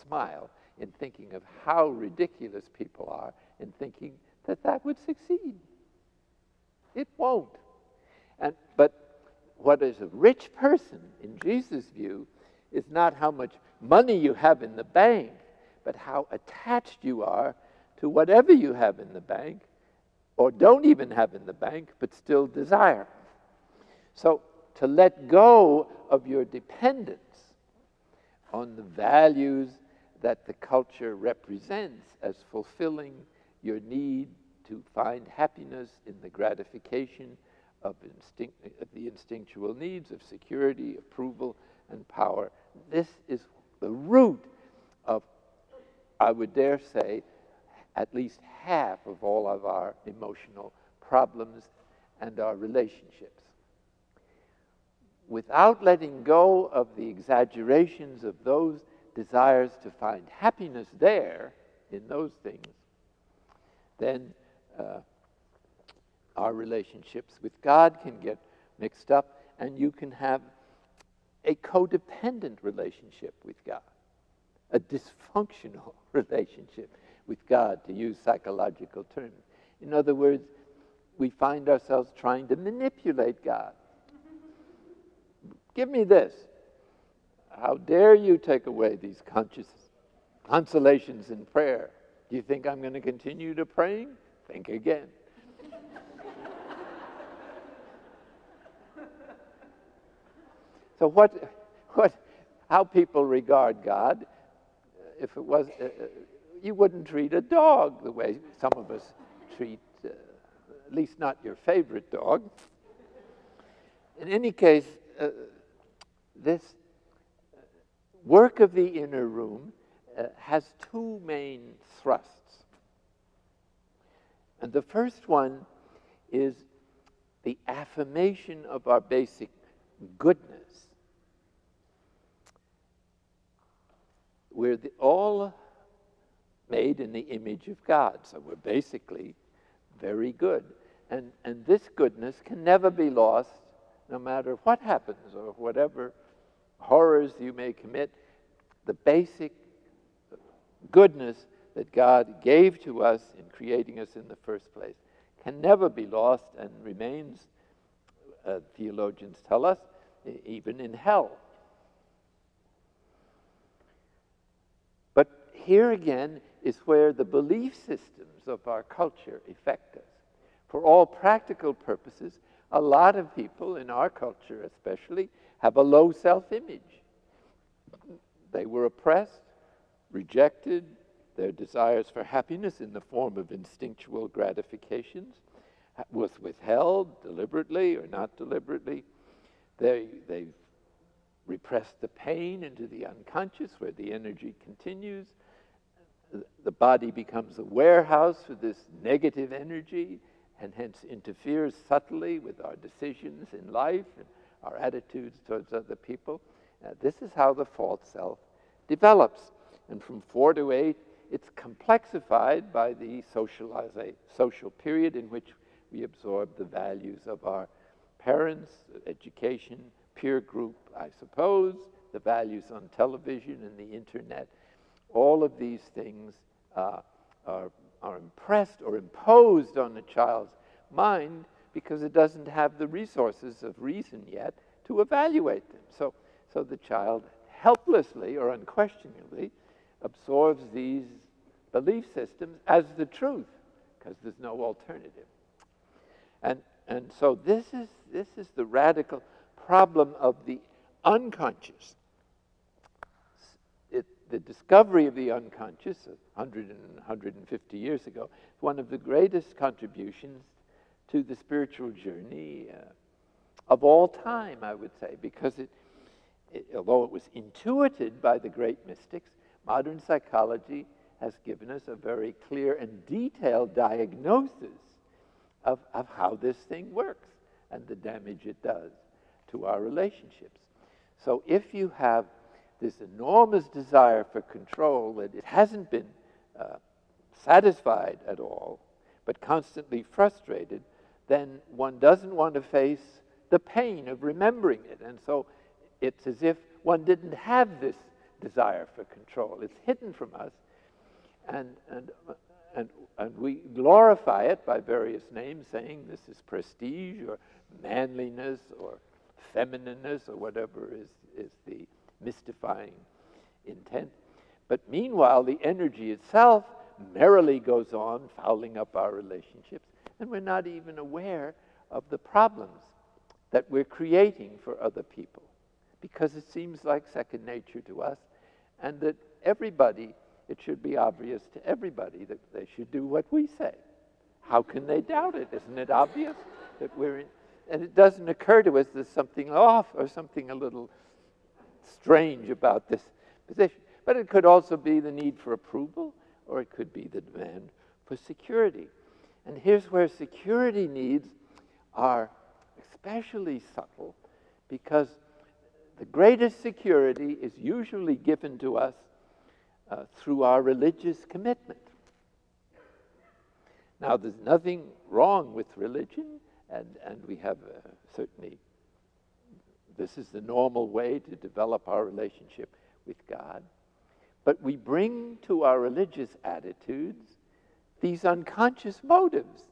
smile in thinking of how ridiculous people are in thinking that that would succeed. It won't. And, but what is a rich person, in Jesus' view, is not how much money you have in the bank, but how attached you are to whatever you have in the bank or don't even have in the bank but still desire. So to let go of your dependence on the values that the culture represents as fulfilling your need to find happiness in the gratification of, instinct, of the instinctual needs of security, approval, and power. This is the root of I would dare say, at least half of all of our emotional problems and our relationships. Without letting go of the exaggerations of those desires to find happiness there, in those things, then uh, our relationships with God can get mixed up, and you can have a codependent relationship with God a dysfunctional relationship with God, to use psychological terms. In other words, we find ourselves trying to manipulate God. Give me this. How dare you take away these conscious consolations in prayer? Do you think I'm going to continue to praying? Think again. so what, what, how people regard God if it was, uh, uh, you wouldn't treat a dog the way some of us treat, uh, at least not your favorite dog. In any case, uh, this work of the inner room uh, has two main thrusts. And the first one is the affirmation of our basic goodness. We're the, all made in the image of God, so we're basically very good. And, and this goodness can never be lost no matter what happens or whatever horrors you may commit, the basic goodness that God gave to us in creating us in the first place can never be lost and remains, uh, theologians tell us, even in hell. But here again is where the belief systems of our culture affect us. For all practical purposes, a lot of people in our culture, especially, have a low self image. They were oppressed, rejected, their desires for happiness in the form of instinctual gratifications was withheld deliberately or not deliberately. They, they repressed the pain into the unconscious where the energy continues. The body becomes a warehouse for this negative energy and hence interferes subtly with our decisions in life and our attitudes towards other people. Uh, this is how the false self develops. And from four to eight, it's complexified by the social period in which we absorb the values of our parents, education, peer group, I suppose, the values on television and the internet. All of these things uh, are, are impressed or imposed on the child's mind because it doesn't have the resources of reason yet to evaluate them. So, so the child helplessly or unquestioningly absorbs these belief systems as the truth because there's no alternative. And, and so this is, this is the radical problem of the unconscious. The discovery of the unconscious 100 and 150 years ago one of the greatest contributions to the spiritual journey uh, of all time, I would say, because it, it, although it was intuited by the great mystics, modern psychology has given us a very clear and detailed diagnosis of, of how this thing works and the damage it does to our relationships. So if you have this enormous desire for control that it hasn't been uh, satisfied at all, but constantly frustrated, then one doesn't want to face the pain of remembering it. And so it's as if one didn't have this desire for control. It's hidden from us. And, and and, and we glorify it by various names, saying this is prestige or manliness or feminineness or whatever is, is the mystifying intent. But meanwhile, the energy itself merrily goes on, fouling up our relationships, and we're not even aware of the problems that we're creating for other people because it seems like second nature to us, and that everybody it should be obvious to everybody that they should do what we say. How can they doubt it? Isn't it obvious that we're in? And it doesn't occur to us there's something off or something a little strange about this position. But it could also be the need for approval, or it could be the demand for security. And here's where security needs are especially subtle because the greatest security is usually given to us uh, through our religious commitment. Now, there's nothing wrong with religion, and, and we have uh, certainly, this is the normal way to develop our relationship with God. But we bring to our religious attitudes these unconscious motives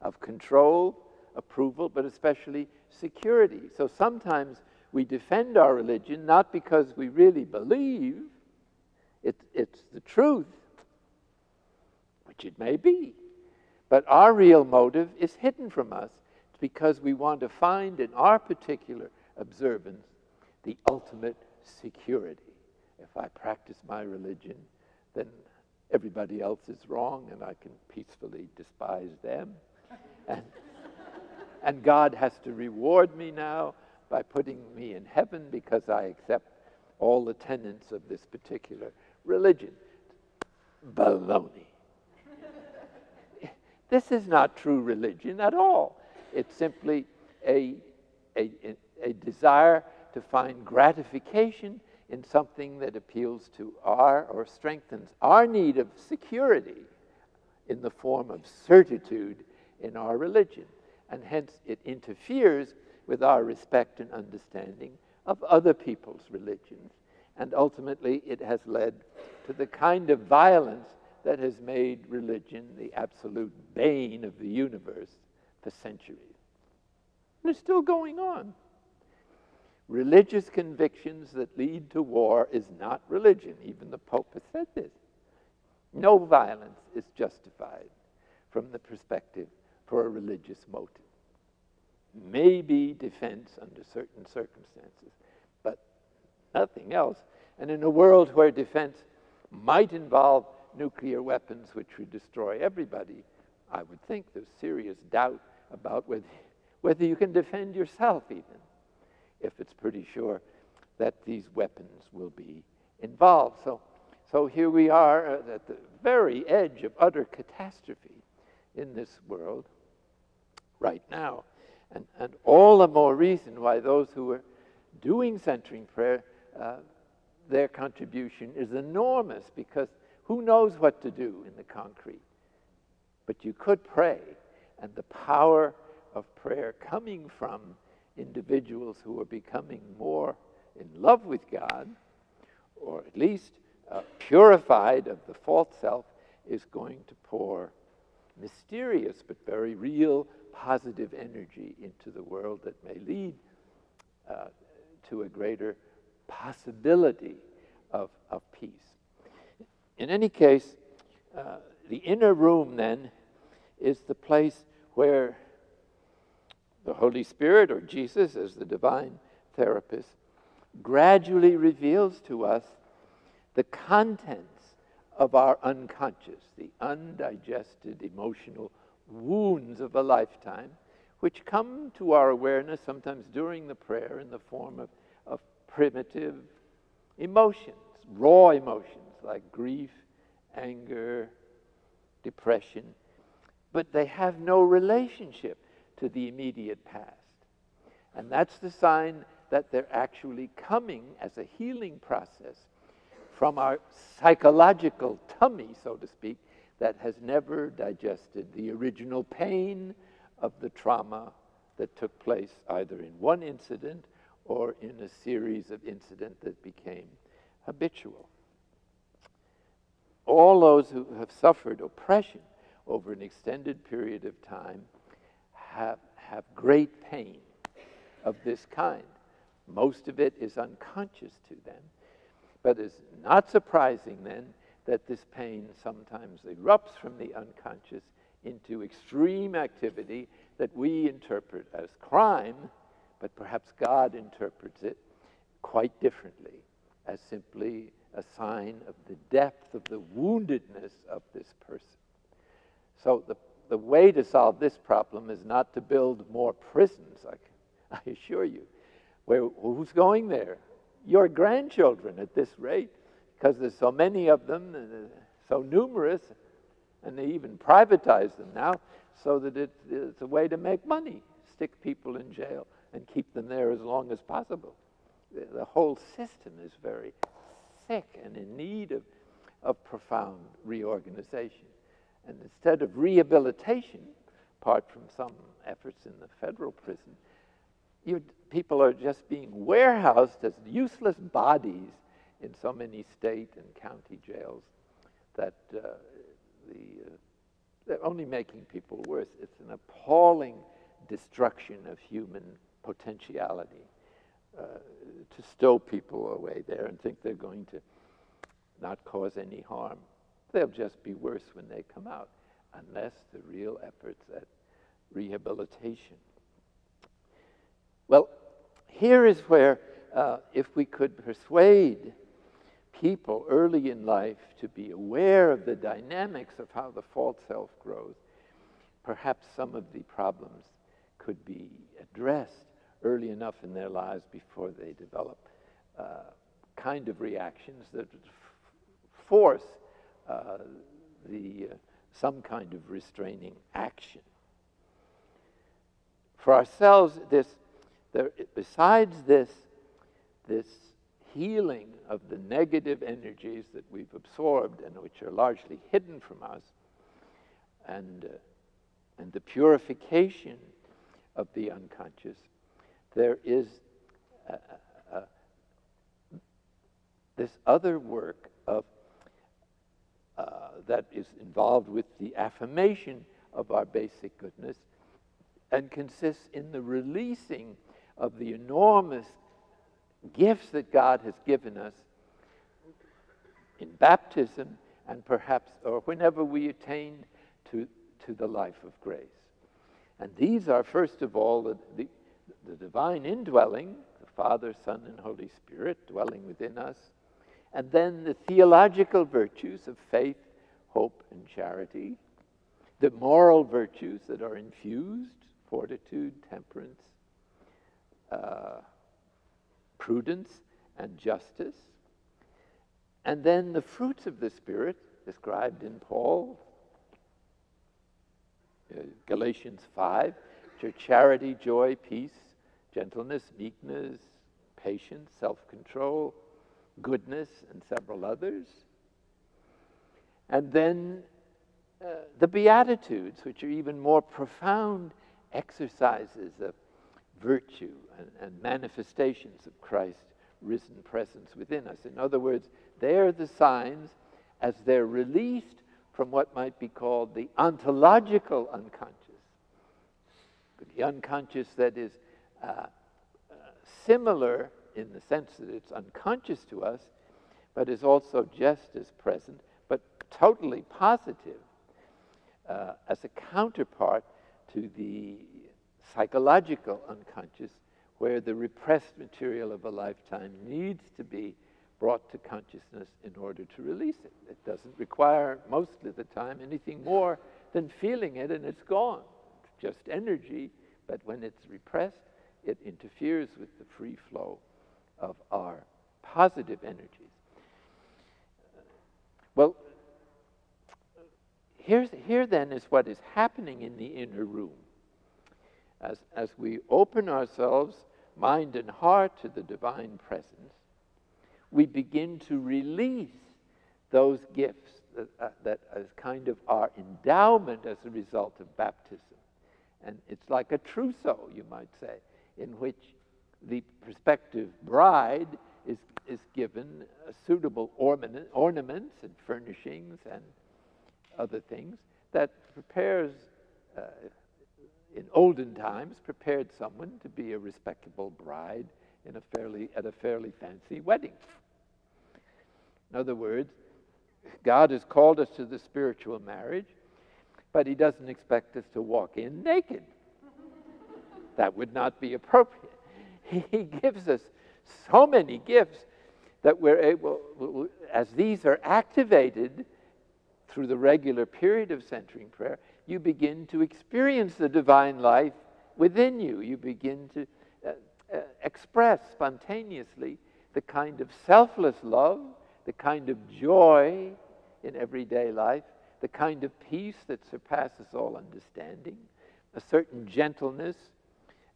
of control, approval, but especially security. So sometimes we defend our religion not because we really believe, it, it's the truth, which it may be. But our real motive is hidden from us because we want to find in our particular observance the ultimate security. If I practice my religion, then everybody else is wrong and I can peacefully despise them. And, and God has to reward me now by putting me in heaven because I accept all the tenets of this particular religion. Baloney. this is not true religion at all. It's simply a, a, a desire to find gratification in something that appeals to our or strengthens our need of security in the form of certitude in our religion. And hence it interferes with our respect and understanding of other people's religions. And ultimately, it has led to the kind of violence that has made religion the absolute bane of the universe for centuries. And it's still going on. Religious convictions that lead to war is not religion. Even the Pope has said this. No violence is justified from the perspective for a religious motive. Maybe defense under certain circumstances, but nothing else. And in a world where defense might involve nuclear weapons which would destroy everybody, I would think there's serious doubt about whether, whether you can defend yourself, even if it's pretty sure that these weapons will be involved. So, so here we are at the very edge of utter catastrophe in this world right now. And, and all the more reason why those who are doing centering prayer, uh, their contribution is enormous because who knows what to do in the concrete? But you could pray, and the power of prayer coming from individuals who are becoming more in love with God, or at least uh, purified of the false self, is going to pour mysterious but very real positive energy into the world that may lead uh, to a greater possibility of, of peace. In any case, uh, the inner room then is the place where the Holy Spirit or Jesus, as the divine therapist, gradually reveals to us the contents of our unconscious, the undigested emotional wounds of a lifetime, which come to our awareness sometimes during the prayer in the form of, of primitive emotions, raw emotions like grief, anger, depression, but they have no relationship to the immediate past. And that's the sign that they're actually coming as a healing process from our psychological tummy, so to speak, that has never digested the original pain of the trauma that took place either in one incident or in a series of incidents that became habitual. All those who have suffered oppression over an extended period of time have, have great pain of this kind. Most of it is unconscious to them. But it's not surprising then that this pain sometimes erupts from the unconscious into extreme activity that we interpret as crime, but perhaps God interprets it quite differently as simply a sign of the depth of the woundedness of this person. So the, the way to solve this problem is not to build more prisons, I, I assure you. Where, who's going there? Your grandchildren at this rate, because there's so many of them, and so numerous, and they even privatize them now so that it, it's a way to make money. Stick people in jail and keep them there as long as possible. The, the whole system is very sick and in need of, of profound reorganization. And instead of rehabilitation, apart from some efforts in the federal prison, you, people are just being warehoused as useless bodies in so many state and county jails that uh, the, uh, they're only making people worse. It's an appalling destruction of human potentiality uh, to stow people away there and think they're going to not cause any harm. They'll just be worse when they come out, unless the real efforts at rehabilitation. Well, here is where, uh, if we could persuade people early in life to be aware of the dynamics of how the false self grows, perhaps some of the problems could be addressed early enough in their lives before they develop uh, kind of reactions that force uh, the, uh, some kind of restraining action. For ourselves, this, there, besides this, this healing of the negative energies that we've absorbed and which are largely hidden from us, and, uh, and the purification of the unconscious, there is a, a, this other work of uh, Uh, that is involved with the affirmation of our basic goodness and consists in the releasing of the enormous gifts that God has given us in baptism and perhaps, or whenever we attain to, to the life of grace. And these are, first of all, the, the, the divine indwelling, the Father, Son, and Holy Spirit dwelling within us, and then the theological virtues of faith, hope, and charity, the moral virtues that are infused fortitude, temperance, uh, prudence, and justice. And then the fruits of the Spirit, described in Paul, uh, Galatians 5, which are charity, joy, peace, gentleness, meekness, patience, self control, goodness, and several others. And then uh, the Beatitudes, which are even more profound exercises of virtue and, and manifestations of Christ's risen presence within us. In other words, they're the signs as they're released from what might be called the ontological unconscious. The unconscious that is uh, uh, similar in the sense that it's unconscious to us, but is also just as present, but totally positive uh, as a counterpart to the psychological unconscious, where the repressed material of a lifetime needs to be brought to consciousness in order to release it. It doesn't require, most of the time, anything more than feeling it and it's gone. It's just energy, but when it's repressed, it interferes with the free flow of our positive energies. Well, here's, here then is what is happening in the inner room. As, as we open ourselves, mind and heart, to the divine presence, we begin to release those gifts that, uh, that as kind of our endowment as a result of baptism. And it's like a trousseau, you might say, in which the prospective bride is, is given suitable ornament, ornaments and furnishings and other things that prepares, uh, in olden times, prepared someone to be a respectable bride in a fairly, at a fairly fancy wedding. In other words, God has called us to the spiritual marriage, but He doesn't expect us to walk in naked. that would not be appropriate. He gives us so many gifts that we're able, as these are activated through the regular period of centering prayer, you begin to experience the divine life within you. You begin to uh, uh, express spontaneously the kind of selfless love, the kind of joy in everyday life, the kind of peace that surpasses all understanding, a certain gentleness,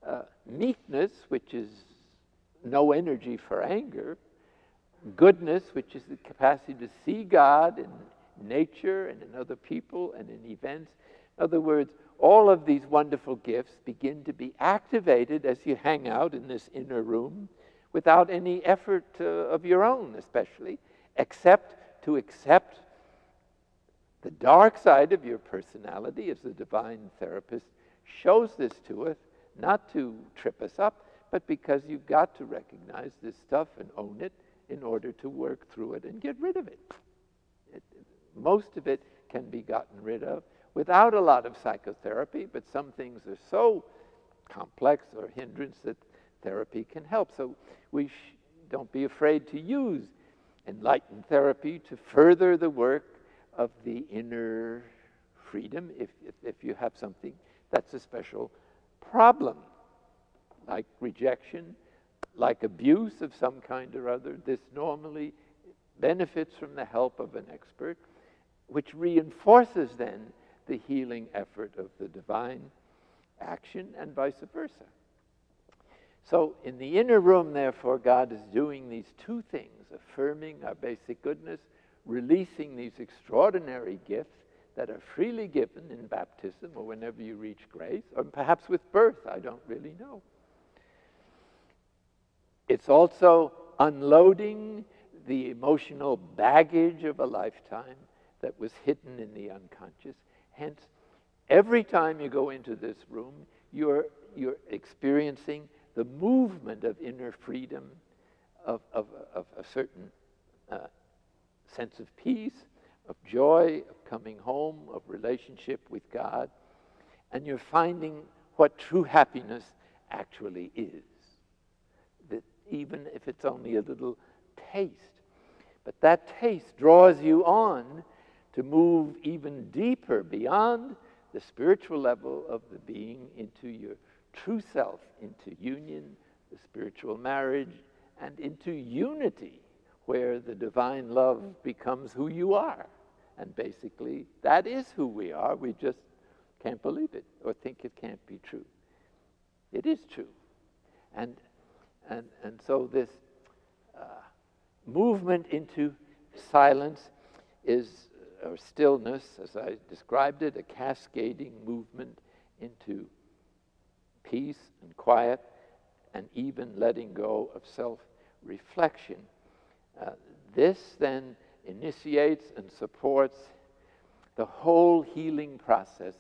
uh, meekness, which is no energy for anger, goodness, which is the capacity to see God in nature and in other people and in events. In other words, all of these wonderful gifts begin to be activated as you hang out in this inner room without any effort uh, of your own, especially, except to accept the dark side of your personality, as the divine therapist shows this to us, not to trip us up, but because you've got to recognize this stuff and own it in order to work through it and get rid of it. it most of it can be gotten rid of without a lot of psychotherapy, but some things are so complex or hindrance that therapy can help. So we don't be afraid to use enlightened therapy to further the work of the inner freedom if, if, if you have something that's a special problem, like rejection, like abuse of some kind or other. This normally benefits from the help of an expert, which reinforces then the healing effort of the divine action and vice versa. So, in the inner room, therefore, God is doing these two things affirming our basic goodness, releasing these extraordinary gifts that are freely given in baptism or whenever you reach grace, or perhaps with birth, I don't really know. It's also unloading the emotional baggage of a lifetime that was hidden in the unconscious. Hence, every time you go into this room, you're, you're experiencing the movement of inner freedom, of, of, of a certain uh, sense of peace, of joy, of coming home, of relationship with God. And you're finding what true happiness actually is. That even if it's only a little taste, but that taste draws you on to move even deeper beyond the spiritual level of the being into your true self, into union, the spiritual marriage, and into unity, where the divine love becomes who you are. And basically, that is who we are. We just can't believe it or think it can't be true. It is true. And, and, and so this uh, movement into silence is, or stillness, as I described it, a cascading movement into peace and quiet and even letting go of self reflection. Uh, this then initiates and supports the whole healing process,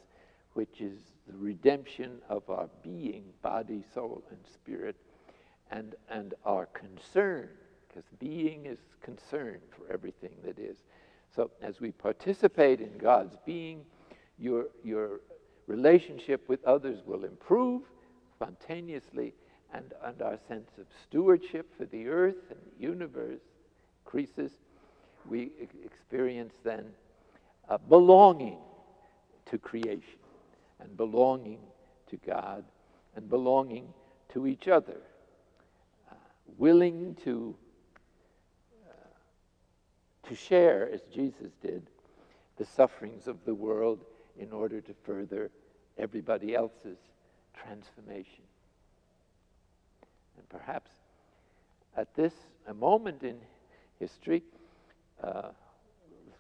which is the redemption of our being, body, soul, and spirit, and, and our concern, because being is concern for everything that is. So as we participate in God's being, your, your relationship with others will improve spontaneously, and, and our sense of stewardship for the earth and the universe increases. We experience then belonging to creation and belonging to God and belonging to each other, uh, willing to, uh, to share, as Jesus did, the sufferings of the world in order to further everybody else's transformation. And perhaps at this a moment in history, uh,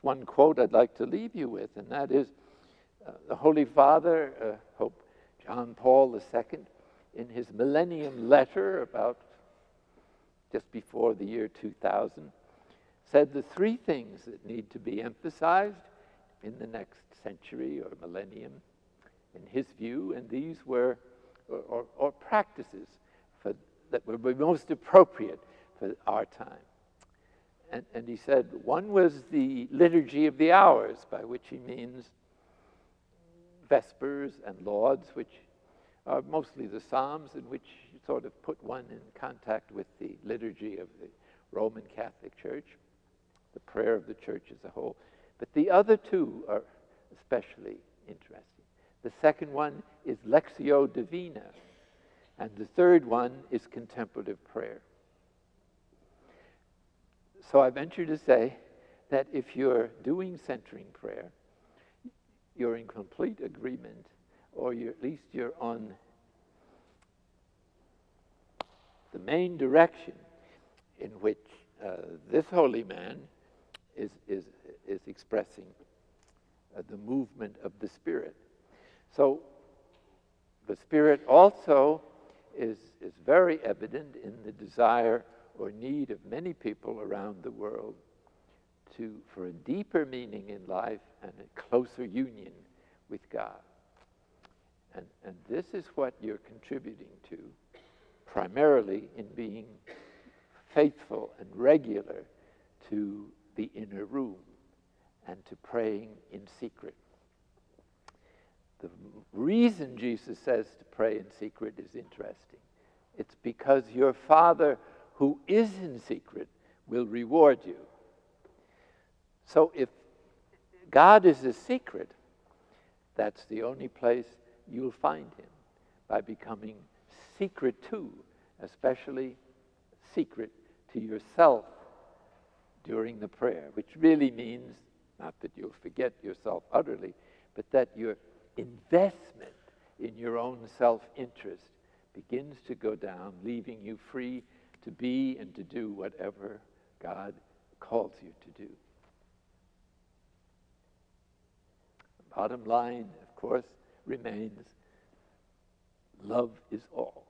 one quote I'd like to leave you with, and that is uh, the Holy Father, uh, Pope John Paul II, in his Millennium Letter about just before the year 2000, said the three things that need to be emphasized in the next century or millennium, in his view, and these were, or, or, or practices for, that would be most appropriate for our time. And, and he said one was the liturgy of the hours, by which he means Vespers and Lauds, which are mostly the Psalms, in which you sort of put one in contact with the liturgy of the Roman Catholic Church, the prayer of the church as a whole. But the other two are especially interesting. The second one is Lectio Divina, and the third one is contemplative prayer. So I venture to say that if you're doing centering prayer, you're in complete agreement, or at least you're on the main direction in which uh, this holy man is, is, is expressing uh, the movement of the Spirit. So the Spirit also is, is very evident in the desire or need of many people around the world to, for a deeper meaning in life and a closer union with God. And, and this is what you're contributing to, primarily in being faithful and regular to the inner room and to praying in secret. The reason Jesus says to pray in secret is interesting. It's because your Father who is in secret will reward you. So if God is a secret, that's the only place you'll find him by becoming secret too, especially secret to yourself during the prayer, which really means not that you'll forget yourself utterly, but that your investment in your own self interest begins to go down, leaving you free to be and to do whatever God calls you to do. Bottom line, of course, remains love is all.